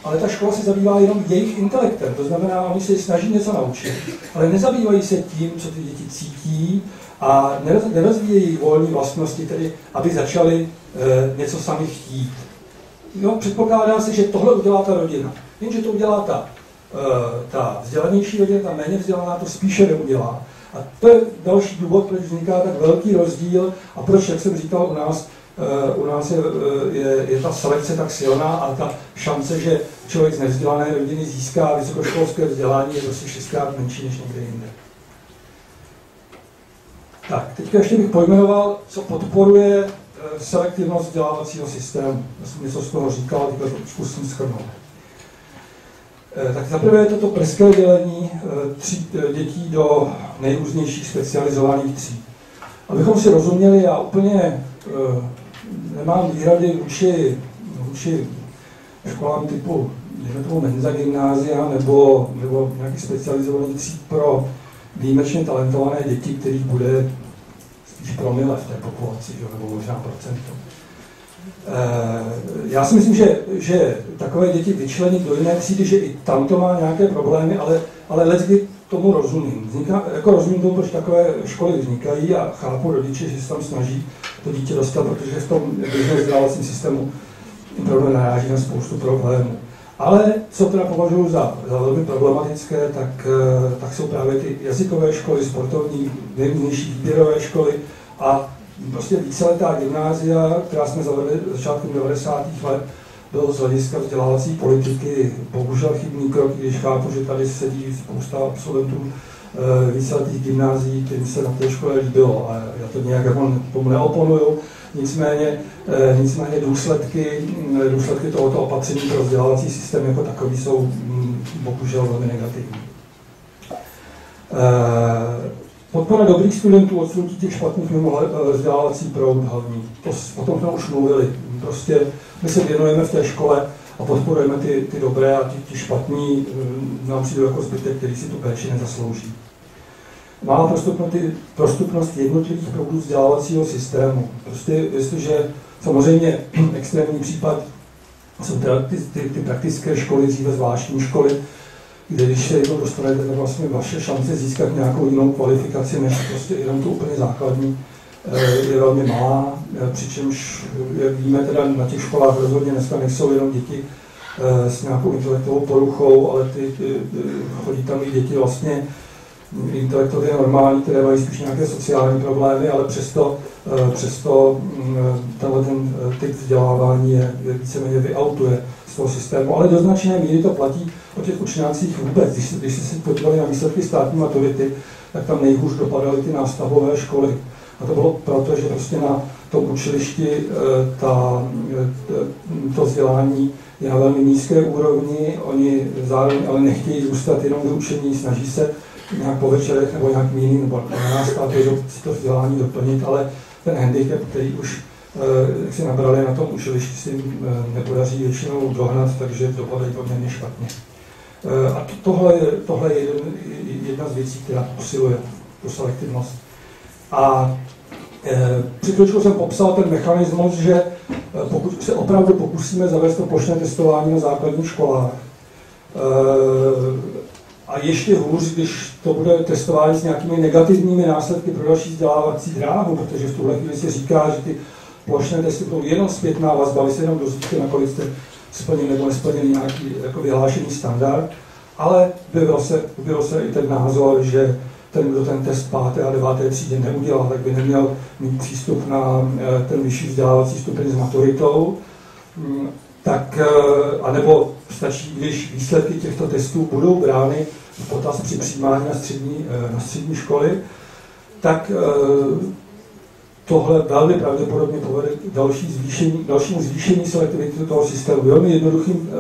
ale ta škola se zabývá jenom jejich intelektem. To znamená, oni se snaží něco naučit, ale nezabývají se tím, co ty děti cítí a nerozvíjejí volné vlastnosti, tedy aby začali e, něco sami chtít. No, předpokládá se, že tohle udělá ta rodina. Jenže to udělá ta, e, ta vzdělanější rodina, ta méně vzdělaná to spíše neudělá. A to je další důvod, proč vzniká tak velký rozdíl a proč, jak jsem říkal u nás, u nás je, eh, je, je ta selekce tak silná a ta šance, že člověk z nevzdělané rodiny získá vysokoškolské vzdělání, je prostě šestkrát menší než někde jinde. Tak, teďka ještě bych pojmenoval, co podporuje eh, selektivnost vzdělávacího systému. Já jsem něco z toho říkal, teďka to zkusím schrnout. Tak zaprvé je toto prské dělení tří, dětí do nejrůznějších specializovaných tříd. Abychom si rozuměli, já úplně nemám výhrady vůči, vůči školám typu tomu menza gymnázia nebo, nebo nějaký specializovaný tříd pro výjimečně talentované děti, kterých bude spíš promile v té populaci, že, nebo možná procento. Eh, já si myslím, že, že takové děti vyčlenit do jiné třídy, že i tam to má nějaké problémy, ale, ale lecky tomu rozumím. Vzniká, jako rozumím tomu, proč takové školy vznikají a chápu rodiče, že se tam snaží to dítě dostat, protože v tom běžném vzdělávacím systému opravdu naráží na spoustu problémů. Ale co teda považuji za, za velmi problematické, tak, eh, tak jsou právě ty jazykové školy, sportovní, nejrůznější výběrové školy a prostě víceletá gymnázia, která jsme zavedli začátkem 90. let, byl z hlediska vzdělávací politiky bohužel chybný krok, když chápu, že tady sedí spousta absolventů e, víceletých gymnází, kterým se na té škole líbilo. A já to nějak jako tomu neoponuju. Nicméně, e, nicméně důsledky, důsledky tohoto opatření pro vzdělávací systém jako takový jsou mm, bohužel velmi negativní. Podpora dobrých studentů, odsunutí těch špatných mimo vzdělávací proud hlavní. To, o tom jsme už mluvili. Prostě my se věnujeme v té škole a podporujeme ty, ty dobré a ti, špatní eh, nám přijde jako zbytek, který si tu péči nezaslouží. Má prostupnost, prostupnost jednotlivých proudů vzdělávacího systému. Prostě jestliže samozřejmě extrémní případ jsou ty, ty, ty praktické školy, dříve zvláštní školy, kde když se jednou dostanete, tak vlastně vaše šance získat nějakou jinou kvalifikaci, než prostě jenom tu úplně základní, je velmi malá, eh, přičemž, jak víme, teda na těch školách rozhodně dneska nejsou jenom děti eh, s nějakou intelektovou poruchou, ale ty, ty, ty, chodí tam i děti vlastně intelektově normální, které mají spíš nějaké sociální problémy, ale přesto, přesto mm, tenhle ten typ vzdělávání je, je víceméně vyautuje z toho systému, ale do značné míry to platí o těch učňácích vůbec. Když, když si podívali na výsledky státní maturity, tak tam nejhůř dopadaly ty nástavové školy. A to bylo proto, že prostě na tom učilišti eh, ta, eh, to vzdělání je na velmi nízké úrovni, oni zároveň ale nechtějí zůstat jenom do učení, snaží se nějak po večerech nebo nějak jiným nebo na nástavě si to vzdělání doplnit, ale ten handicap, který už eh, jak si nabrali na tom učilišti, si nepodaří většinou dohnat, takže dopadají poměrně špatně. A tohle je, tohle je jedna z věcí, která posiluje tu selektivnost. A před chvíličkou jsem popsal ten mechanismus, že eh, pokud se opravdu pokusíme zavést to plošné testování na základních školách, e, a ještě hůř, když to bude testování s nějakými negativními následky pro další vzdělávací dráhu, protože v tuhle chvíli se říká, že ty plošné testy budou jenom zpětná vazba, vy se jenom dozvíte, nakolik jste splnil nebo nesplnil nějaký jako vyhlášený standard, ale bylo se, bylo se i ten názor, že ten, kdo ten test 5. a 9. třídě neudělal, tak by neměl mít přístup na eh, ten vyšší vzdělávací stupeň s maturitou. Mm, tak, eh, anebo stačí, když výsledky těchto testů budou brány v potaz při přijímání na střední, eh, na střední školy, tak tohle velmi pravděpodobně povede k další zvýšení, dalšímu zvýšení selektivity toho systému. Velmi jednoduchým,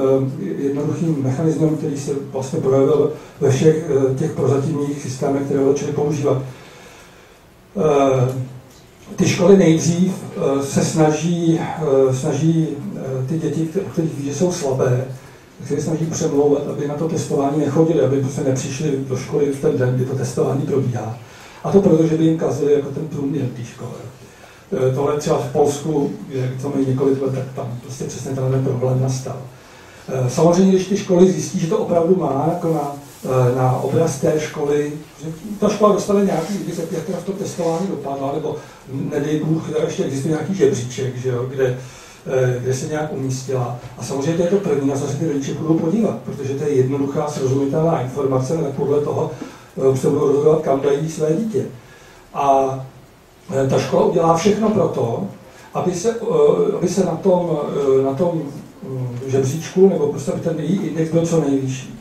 jednoduchým mechanismem, který se vlastně projevil ve všech těch prozatímních systémech, které začaly používat ty školy nejdřív eh, se snaží, eh, snaží eh, ty děti, které ví, že jsou slabé, tak se snaží přemlouvat, aby na to testování nechodili, aby se nepřišli do školy v ten den, kdy to testování probíhá. A to proto, že by jim kazili jako ten průměr té školy. Tohle třeba v Polsku, jak to mají několik let, tak tam prostě přesně ten problém nastal. Samozřejmě, když ty školy zjistí, že to opravdu má jako na Eh, na obraz té školy, že ta škola dostane nějaký jak, jak v to testování dopadla, nebo nedej Bůh, teda ještě existuje nějaký žebříček, že jo, kde, kde se nějak umístila. A samozřejmě to je to první, na co se ty rodiče budou podívat, protože to je jednoduchá, srozumitelná informace, tak podle toho už se budou rozhodovat, kam dají své dítě. A ta škola udělá všechno pro to, aby se, aby se na tom, na tom hm, žebříčku, nebo prostě aby ten její index byl co nejvyšší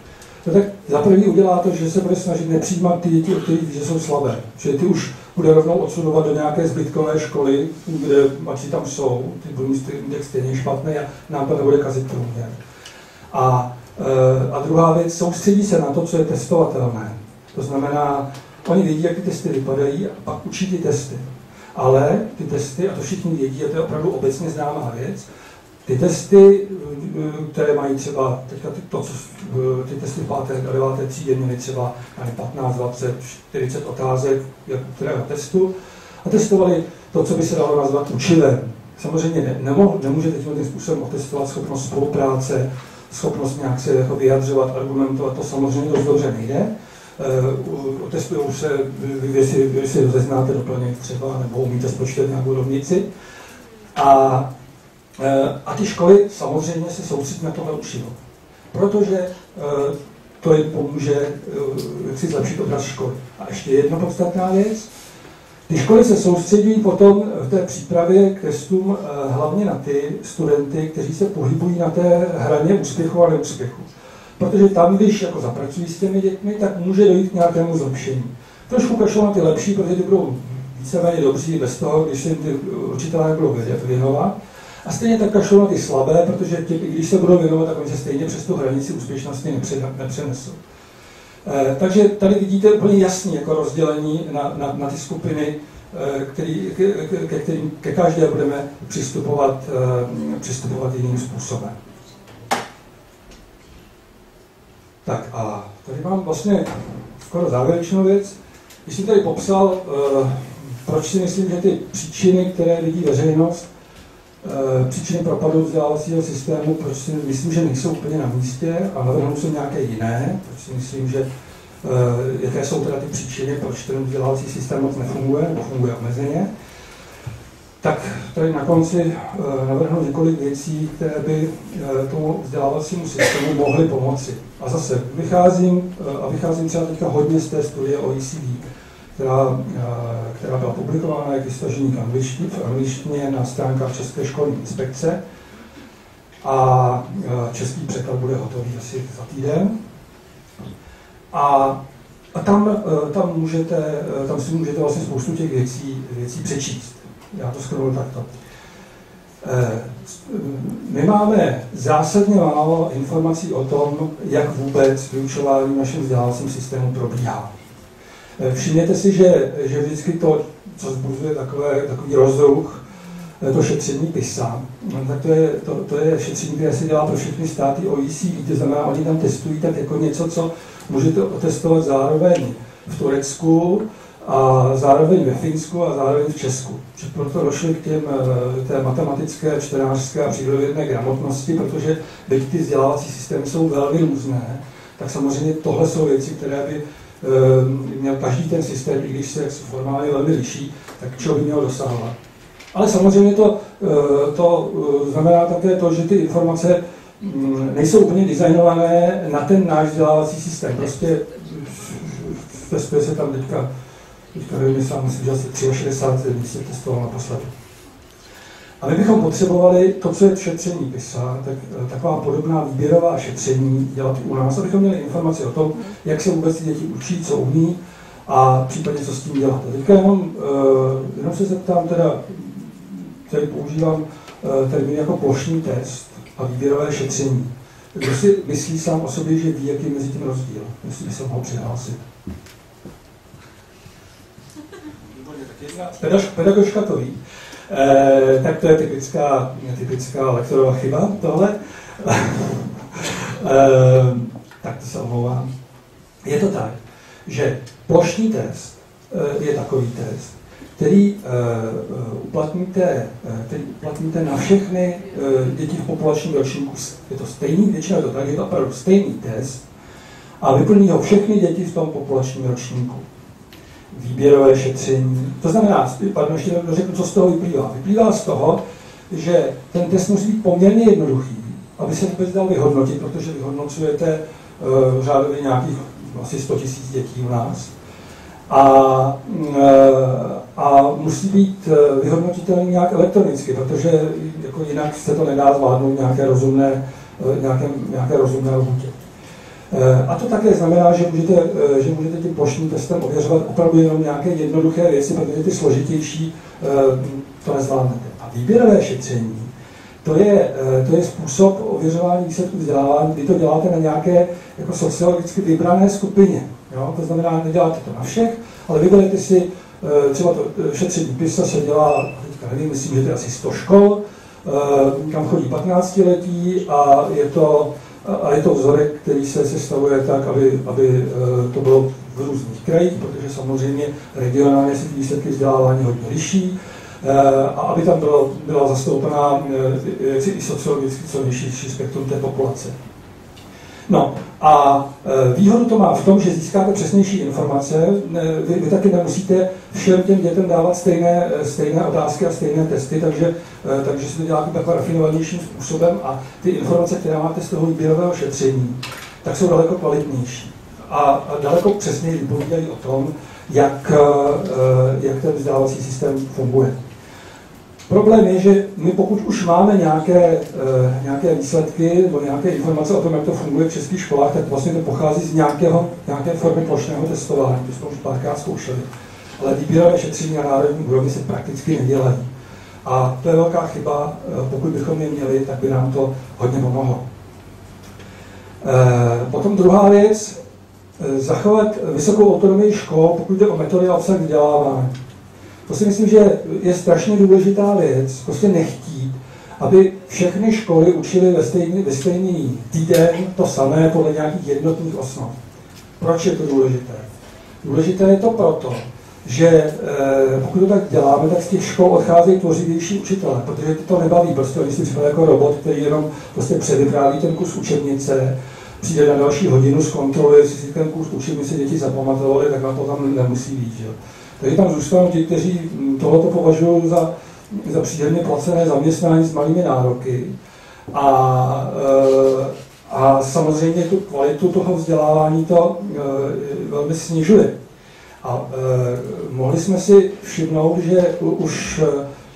no tak za první udělá to, že se bude snažit nepřijímat ty děti, o kterých že jsou slabé. Že ty už bude rovnou odsunovat do nějaké zbytkové školy, kde mači tam jsou, ty budou mít index stejně špatný a nám to nebude kazit průměr. A, a druhá věc, soustředí se na to, co je testovatelné. To znamená, oni vědí, jak ty testy vypadají a pak učí ty testy. Ale ty testy, a to všichni vědí, a to je opravdu obecně známá věc, ty testy, které mají třeba, teďka to, co, ty testy v páté a deváté třídě měly třeba 15, 20, 40 otázek kterého testu a testovali to, co by se dalo nazvat učivem. Samozřejmě ne, nemo, nemůžete tím způsobem otestovat schopnost spolupráce, schopnost nějak se jako vyjadřovat, argumentovat, to samozřejmě dost dobře nejde. Uh, Otestují se, vy si, vy si rozeznáte doplněk třeba, nebo umíte spočítat nějakou rovnici. A Eh, a ty školy samozřejmě se soustředí na tohle učivo. Protože eh, to jim pomůže eh, si zlepšit obraz školy. A ještě jedna podstatná věc. Ty školy se soustředí potom v té přípravě k testům hlavně na ty studenty, kteří se pohybují na té hraně úspěchu a neúspěchu. Protože tam, když jako zapracují s těmi dětmi, tak může dojít k nějakému zlepšení. Trošku kašlo na ty lepší, protože ty budou víceméně dobří bez toho, když se jim ty učitelé budou věnovat. A stejně tak kašlou na ty slabé, protože tě, když se budou věnovat, tak oni se stejně přes tu hranici úspěšnosti nepřenesou. E, takže tady vidíte úplně jasně jako rozdělení na, na, na ty skupiny, e, který, ke, ke, kterým, ke každé budeme přistupovat, e, přistupovat jiným způsobem. Tak a tady mám vlastně skoro závěrečnou věc. Když jsem tady popsal, e, proč si myslím, že ty příčiny, které vidí veřejnost, Eh, příčiny propadu vzdělávacího systému, proč si myslím, že nejsou úplně na místě a navrhnu jsem nějaké jiné, proč si myslím, že eh, jaké jsou teda ty příčiny, proč ten vzdělávací systém moc nefunguje nebo funguje omezeně. Tak tady na konci eh, navrhnu několik věcí, které by tomu vzdělávacímu systému mohly pomoci. A zase vycházím, a vycházím třeba teďka hodně z té studie OECD, která, eh, která byla publikována jako stažený v angličtině na stránkách České školní inspekce. A eh, český překlad bude hotový asi za týden. A, a tam, eh, tam, můžete, tam si můžete vlastně spoustu těch věcí, věcí přečíst. Já to schronu takto. My máme zásadně málo informací o tom, jak vůbec vyučování v našem vzdělávacím systému probíhá. Eh, všimněte si, že, že vždycky to, co zbuzuje takové, takový rozruch, eh, to šetření PISA, no, tak to je, to, to je šetření, které se dělá pro všechny státy OECD, to znamená, oni tam testují tak jako něco, co můžete otestovat zároveň v Turecku, a zároveň ve Finsku a zároveň v Česku. Proto došli k těm, eh, té matematické, čtenářské a přírodovědné gramotnosti, protože byť ty vzdělávací systémy jsou velmi různé, tak samozřejmě tohle jsou věci, které by měl každý ten systém, i když se formálně velmi liší, tak čeho by měl dosávat. Ale samozřejmě to, to znamená také to, že ty informace mm, nejsou úplně designované na ten náš vzdělávací systém. Prostě testuje se tam teďka, nevím, sám myslím, že asi 63 zemí se testovalo naposledy. A my bychom potřebovali to, co je šetření PISA, tak eh, taková podobná výběrová šetření dělat u nás, abychom měli informace o tom, jak se vůbec děti učí, co umí a případně co s tím dělat. A teďka jenom, uh, jenom se zeptám, teda, tady používám uh, termín jako plošný test a výběrové šetření. Kdo si myslí sám o sobě, že ví, jaký je mezi tím rozdíl? Jestli by se mohl přihlásit. Pedagožka to ví. Eh, tak to je typická, typická lektorová chyba, tohle. eh, tak to se omlouvám. Je to tak, že plošný test eh, je takový test, který uplatníte, který uplatníte na všechny děti v populačním ročníku. Je to stejný, většinou to tak, je to opravdu stejný test a vyplní ho všechny děti v tom populačním ročníku výběrové šetření. To znamená, pardon, ještě řeknu, co z toho vyplývá. Vyplývá z toho, že ten test musí být poměrně jednoduchý, aby se vůbec dal vyhodnotit, protože vyhodnocujete uh, řádově nějakých asi 100 000 dětí u nás. A, uh, a musí být uh, vyhodnotitelný nějak elektronicky, protože jako jinak se to nedá zvládnout nějaké rozumné, nějaké, nějaké rozumné lhůtě. Eh, a to také znamená, že můžete, eh, že můžete tím plošným testem ověřovat opravdu jenom nějaké jednoduché věci, protože ty složitější eh, to nezvládnete. A výběrové šetření, to je, to je způsob ověřování výsledků vzdělávání, kdy to děláte na nějaké jako sociologicky vybrané skupině. Jo? To znamená, neděláte to na všech, ale vyberete si, třeba to šetření PISA se dělá, teďka nevím, myslím, že to je asi 100 škol, kam chodí 15 letí a je to a je to vzorek, který se sestavuje tak, aby, aby eh, to bylo v různých krajích, protože samozřejmě regionálně se ty výsledky vzdělávání hodně liší eh, a aby tam bylo, byla zastoupená eh, i sociologicky co nejširší spektrum té populace. No a e, výhodu to má v tom, že získáte přesnější informace. Vy, vy taky nemusíte všem těm dětem dávat stejné, e, stejné otázky a stejné testy, takže, e, takže si to děláte takovým rafinovanějším způsobem a ty informace, které máte z toho výběrového šetření, tak jsou daleko kvalitnější. A, a daleko přesněji vypovídají o tom, jak, jak ten vzdělávací systém funguje. Problém je, že my pokud už máme nějaké, e, nějaké výsledky nebo nějaké informace o tom, jak to funguje v českých školách, tak vlastně to pochází z nějakého, nějaké formy plošného testování, to jsme už párkrát zkoušeli. Ale výběrové šetření na národní úrovni se prakticky nedělají. A to je velká chyba, e, pokud bychom je měli, tak by nám to hodně pomohlo. E, potom druhá věc, zachovat vysokou autonomii škol, pokud jde o metody a obsah vzdělávání. To si myslím, že je strašně důležitá věc, prostě nechtít, aby všechny školy učily ve stejný, ve stejný týden to samé podle nějakých jednotných osnov. Proč je to důležité? Důležité je to proto, že e, pokud to tak děláme, tak z těch škol odcházejí tvořivější učitelé, protože ty to nebaví, prostě oni si připadají jako robot, který jenom prostě předvypráví ten kus učebnice, přijde na další hodinu, zkontroluje, jestli si ten kus učebnice děti zapamatovali, tak na to tam nemusí být. Že? Takže tam zůstanou ti, kteří tohoto považují za, za příjemně placené zaměstnání s malými nároky. A, e, a samozřejmě tu kvalitu toho vzdělávání to e, velmi snižuje. A e, mohli jsme si všimnout, že už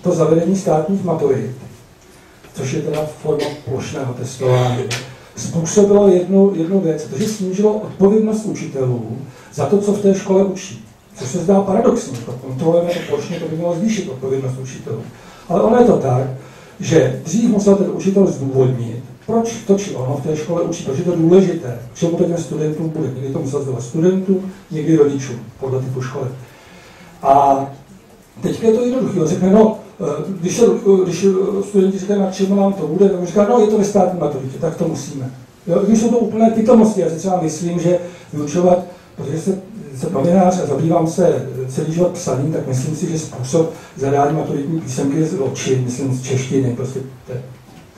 to zavedení státních maturit, což je teda forma plošného testování, způsobilo jednu, jednu věc, protože snížilo odpovědnost učitelů za to, co v té škole učí. Což se zdá paradoxní, to kontrolujeme to plošně, to by mělo zvýšit odpovědnost učitelů. Ale ono je to tak, že dřív musel ten učitel zdůvodnit, proč to či ono v té škole učí, proč je to důležité, k čemu to těm studentům bude. Někdy to musel zdůvodnit studentům, někdy rodičům, podle typu školy. A teď je to jednoduché. On řekne, no, eh, když, se, když studenti říkají, na čemu nám to bude, tak říká, no, je to ve státní maturitě, tak to musíme. Jo, když jsou to úplné pitomosti, já si třeba myslím, že vyučovat, protože se jsem novinář a zabývám se celý život psaním, tak myslím si, že způsob zadání maturitní písemky je z oči, myslím z češtiny, prostě to,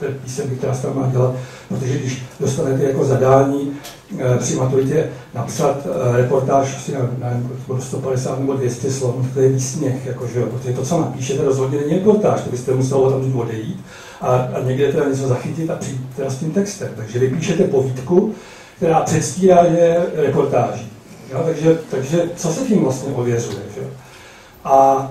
té písemky, která se tam má dělat, protože když dostanete jako zadání e, při maturitě napsat e, reportáž asi na, na 150 nebo 200 slov, to je výsměch, jako, že jo, protože to, co napíšete, rozhodně není reportáž, to byste musel tam odejít a, a někde teda něco zachytit a přijít teda s tím textem. Takže vy píšete povídku, která předstírá, že je reportáží. Jo, takže, takže co se tím vlastně ověřuje? Že? A,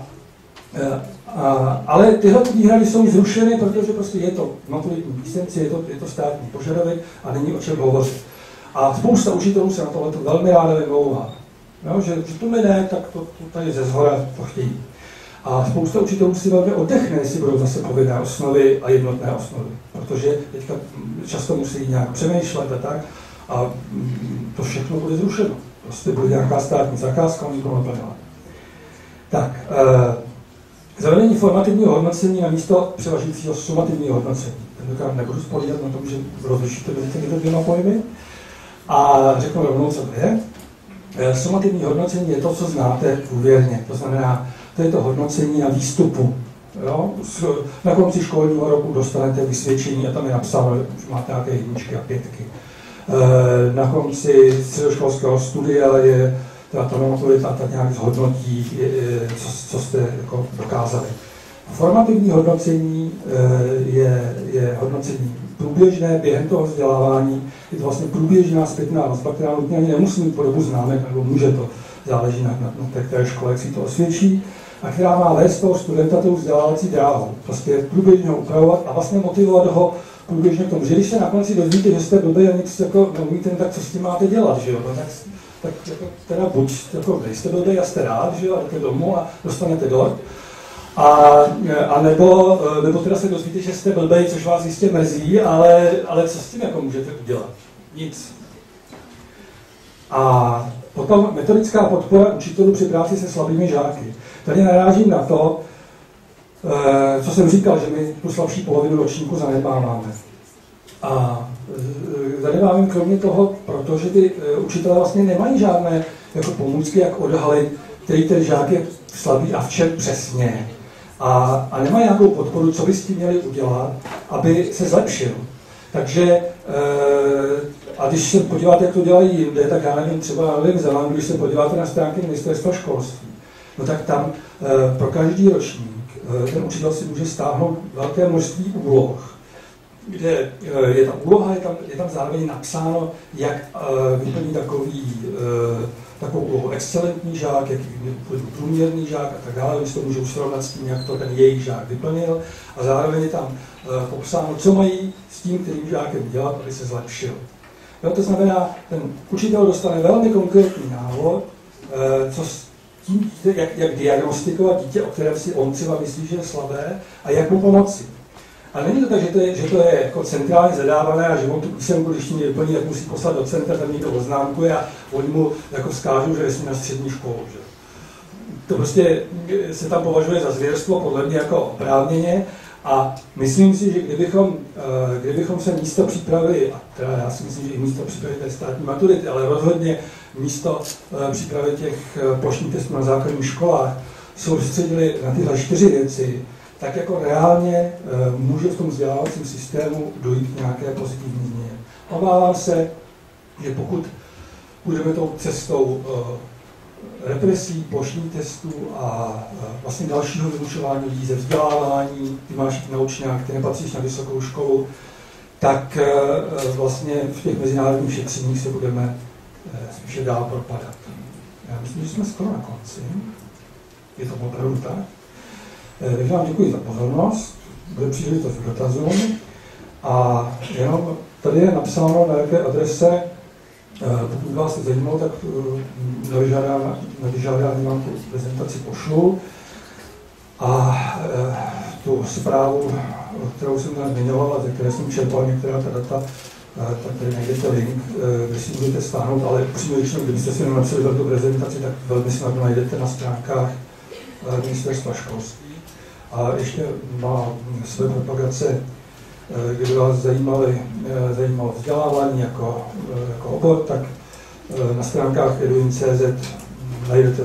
e, a, ale tyhle výhrady jsou zrušeny, protože prostě je to maturitní písemci, je to, je to státní požadavek a není o čem hovořit. A spousta učitelů se na tohle velmi ráda vymlouvá. Jo, že, že to ne, tak to, to tady ze zhora to chtějí. A spousta učitelů si velmi oddechne, jestli budou zase povinné osnovy a jednotné osnovy, protože teďka často musí nějak přemýšlet a tak a mm, to všechno bude zrušeno. Prostě bude nějaká státní zakázka, oni to naplňovat. Tak, e, zavedení formativního hodnocení na místo převažujícího sumativního hodnocení. Tentokrát nebudu spolíhat na tom, že rozlišíte mezi těmito dvěma pojmy. A řeknu rovnou, co to je. E, sumativní hodnocení je to, co znáte důvěrně. To znamená, to je to hodnocení na výstupu. Jo? Na konci školního roku dostanete vysvědčení a tam je napsáno, že máte nějaké jedničky a pětky. Eh, na konci středoškolského studia je ta, ta maturita ta nějak zhodnotí, co, co jste jako dokázali. Formativní hodnocení eh, je, je hodnocení průběžné během toho vzdělávání. Je to vlastně průběžná zpětná vazba, která nutně ani nemusí mít podobu známek, nebo může to, záleží na, na, na té které škole, jak si to osvědčí, a která má vést toho studenta tou vzdělávací dráhou. Prostě průběžně upravovat a vlastně motivovat ho průběžně k tomu, že když se na konci dozvíte, že jste blbý a nic jako neumíte, tak co s tím máte dělat, že jo? No, tak, tak jako, teda buď jako nejste blbý a jste rád, že jo, a jdete domů a dostanete dort, a, a nebo, nebo teda se dozvíte, že jste blbej, což vás jistě mrzí, ale, ale co s tím jako můžete udělat? Nic. A potom metodická podpora učitelů při práci se slabými žáky. Tady narážím na to, co jsem říkal, že my tu slabší polovinu ročníku zanedbáváme. A eh, zanedbáváme kromě toho, protože ty eh, učitelé vlastně nemají žádné jako pomůcky, jak odhalit, který ten žák je slabý a v čem přesně. A, a nemají nějakou podporu, co by s tím měli udělat, aby se zlepšil. Takže, a když se podíváte, jak to dělají jinde, tak já nevím, třeba Zélandu, když se podíváte na stránky ministerstva školství, no tak tam pro každý ročník Eh, ten učitel si může stáhnout velké množství úloh, kde eh, je ta úloha, je tam, je tam zároveň napsáno, jak eh, vyplní takový, takovou úlohu excelentní žák, jak vyplní průměrný žák a tak dále. Oni to můžou srovnat s tím, jak to ten jejich žák vyplnil. A zároveň je tam popsáno, co mají s tím, kterým žákem dělat, aby se zlepšil. Jo, to znamená, ten učitel dostane velmi konkrétní návod, co tím, jak, jak diagnostikovat dítě, o kterém si on třeba myslí, že je slabé, a jak mu pomoci. A není to tak, že to je, že to je jako centrálně zadávané a že on tu písemku, když ji vyplní, tak musí poslat do centra, tam někdo oznámkuje a oni mu jako vzkážou, že je na střední školu. Že? To prostě se tam považuje za zvěrstvo, podle mě jako oprávněně. A myslím si, že kdybychom, eh, kdybychom se místo připravili, a teda já si myslím, že i místo připravili té státní maturity, ale rozhodně místo eh, přípravy těch eh, plošních testů na základních školách soustředili na tyhle čtyři věci, tak jako reálně eh, může v tom vzdělávacím systému dojít k nějaké pozitivní změně. Obávám se, že pokud půjdeme tou cestou represí, plošních testů a vlastně dalšího vyučování lidí ze vzdělávání, ty máš naučňák, ty nepatříš na vysokou školu, tak vlastně v těch mezinárodních šetřeních se budeme spíše dál propadat. Já myslím, že jsme skoro na konci. Je to opravdu tak. Eh, takže vám děkuji za pozornost. Bude příležitost k dotazům. A jenom tady je napsáno, na jaké adrese, eh, pokud vás to zajímalo, tak na vyžádání vám tu prezentaci pošlu. A tu zprávu, kterou jsem tam zmiňoval a ze které jsem čerpal některá ta data, tak tady najdete link, eh, kde si můžete stáhnout, ale přímo řečeno, kdybyste si napsali velkou prezentaci, tak velmi snadno najdete na stránkách eh, ministerstva školství. A ještě má své propagace, eh, kdyby vás zajímali, zajímalo vzdělávání jako, jako obor, tak na stránkách eduin.cz najdete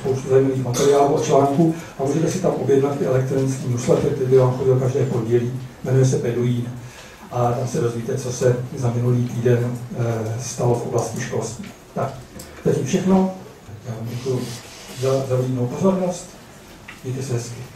spoustu zajímavých materiálů a článků a můžete si tam objednat i elektronický newsletter, který vám chodil každé pondělí jmenuje se Beduín a tam se dozvíte, co se za minulý týden stalo v oblasti školství. Tak, zatím všechno. Já vám děkuji za, za pozornost. Mějte se hezky.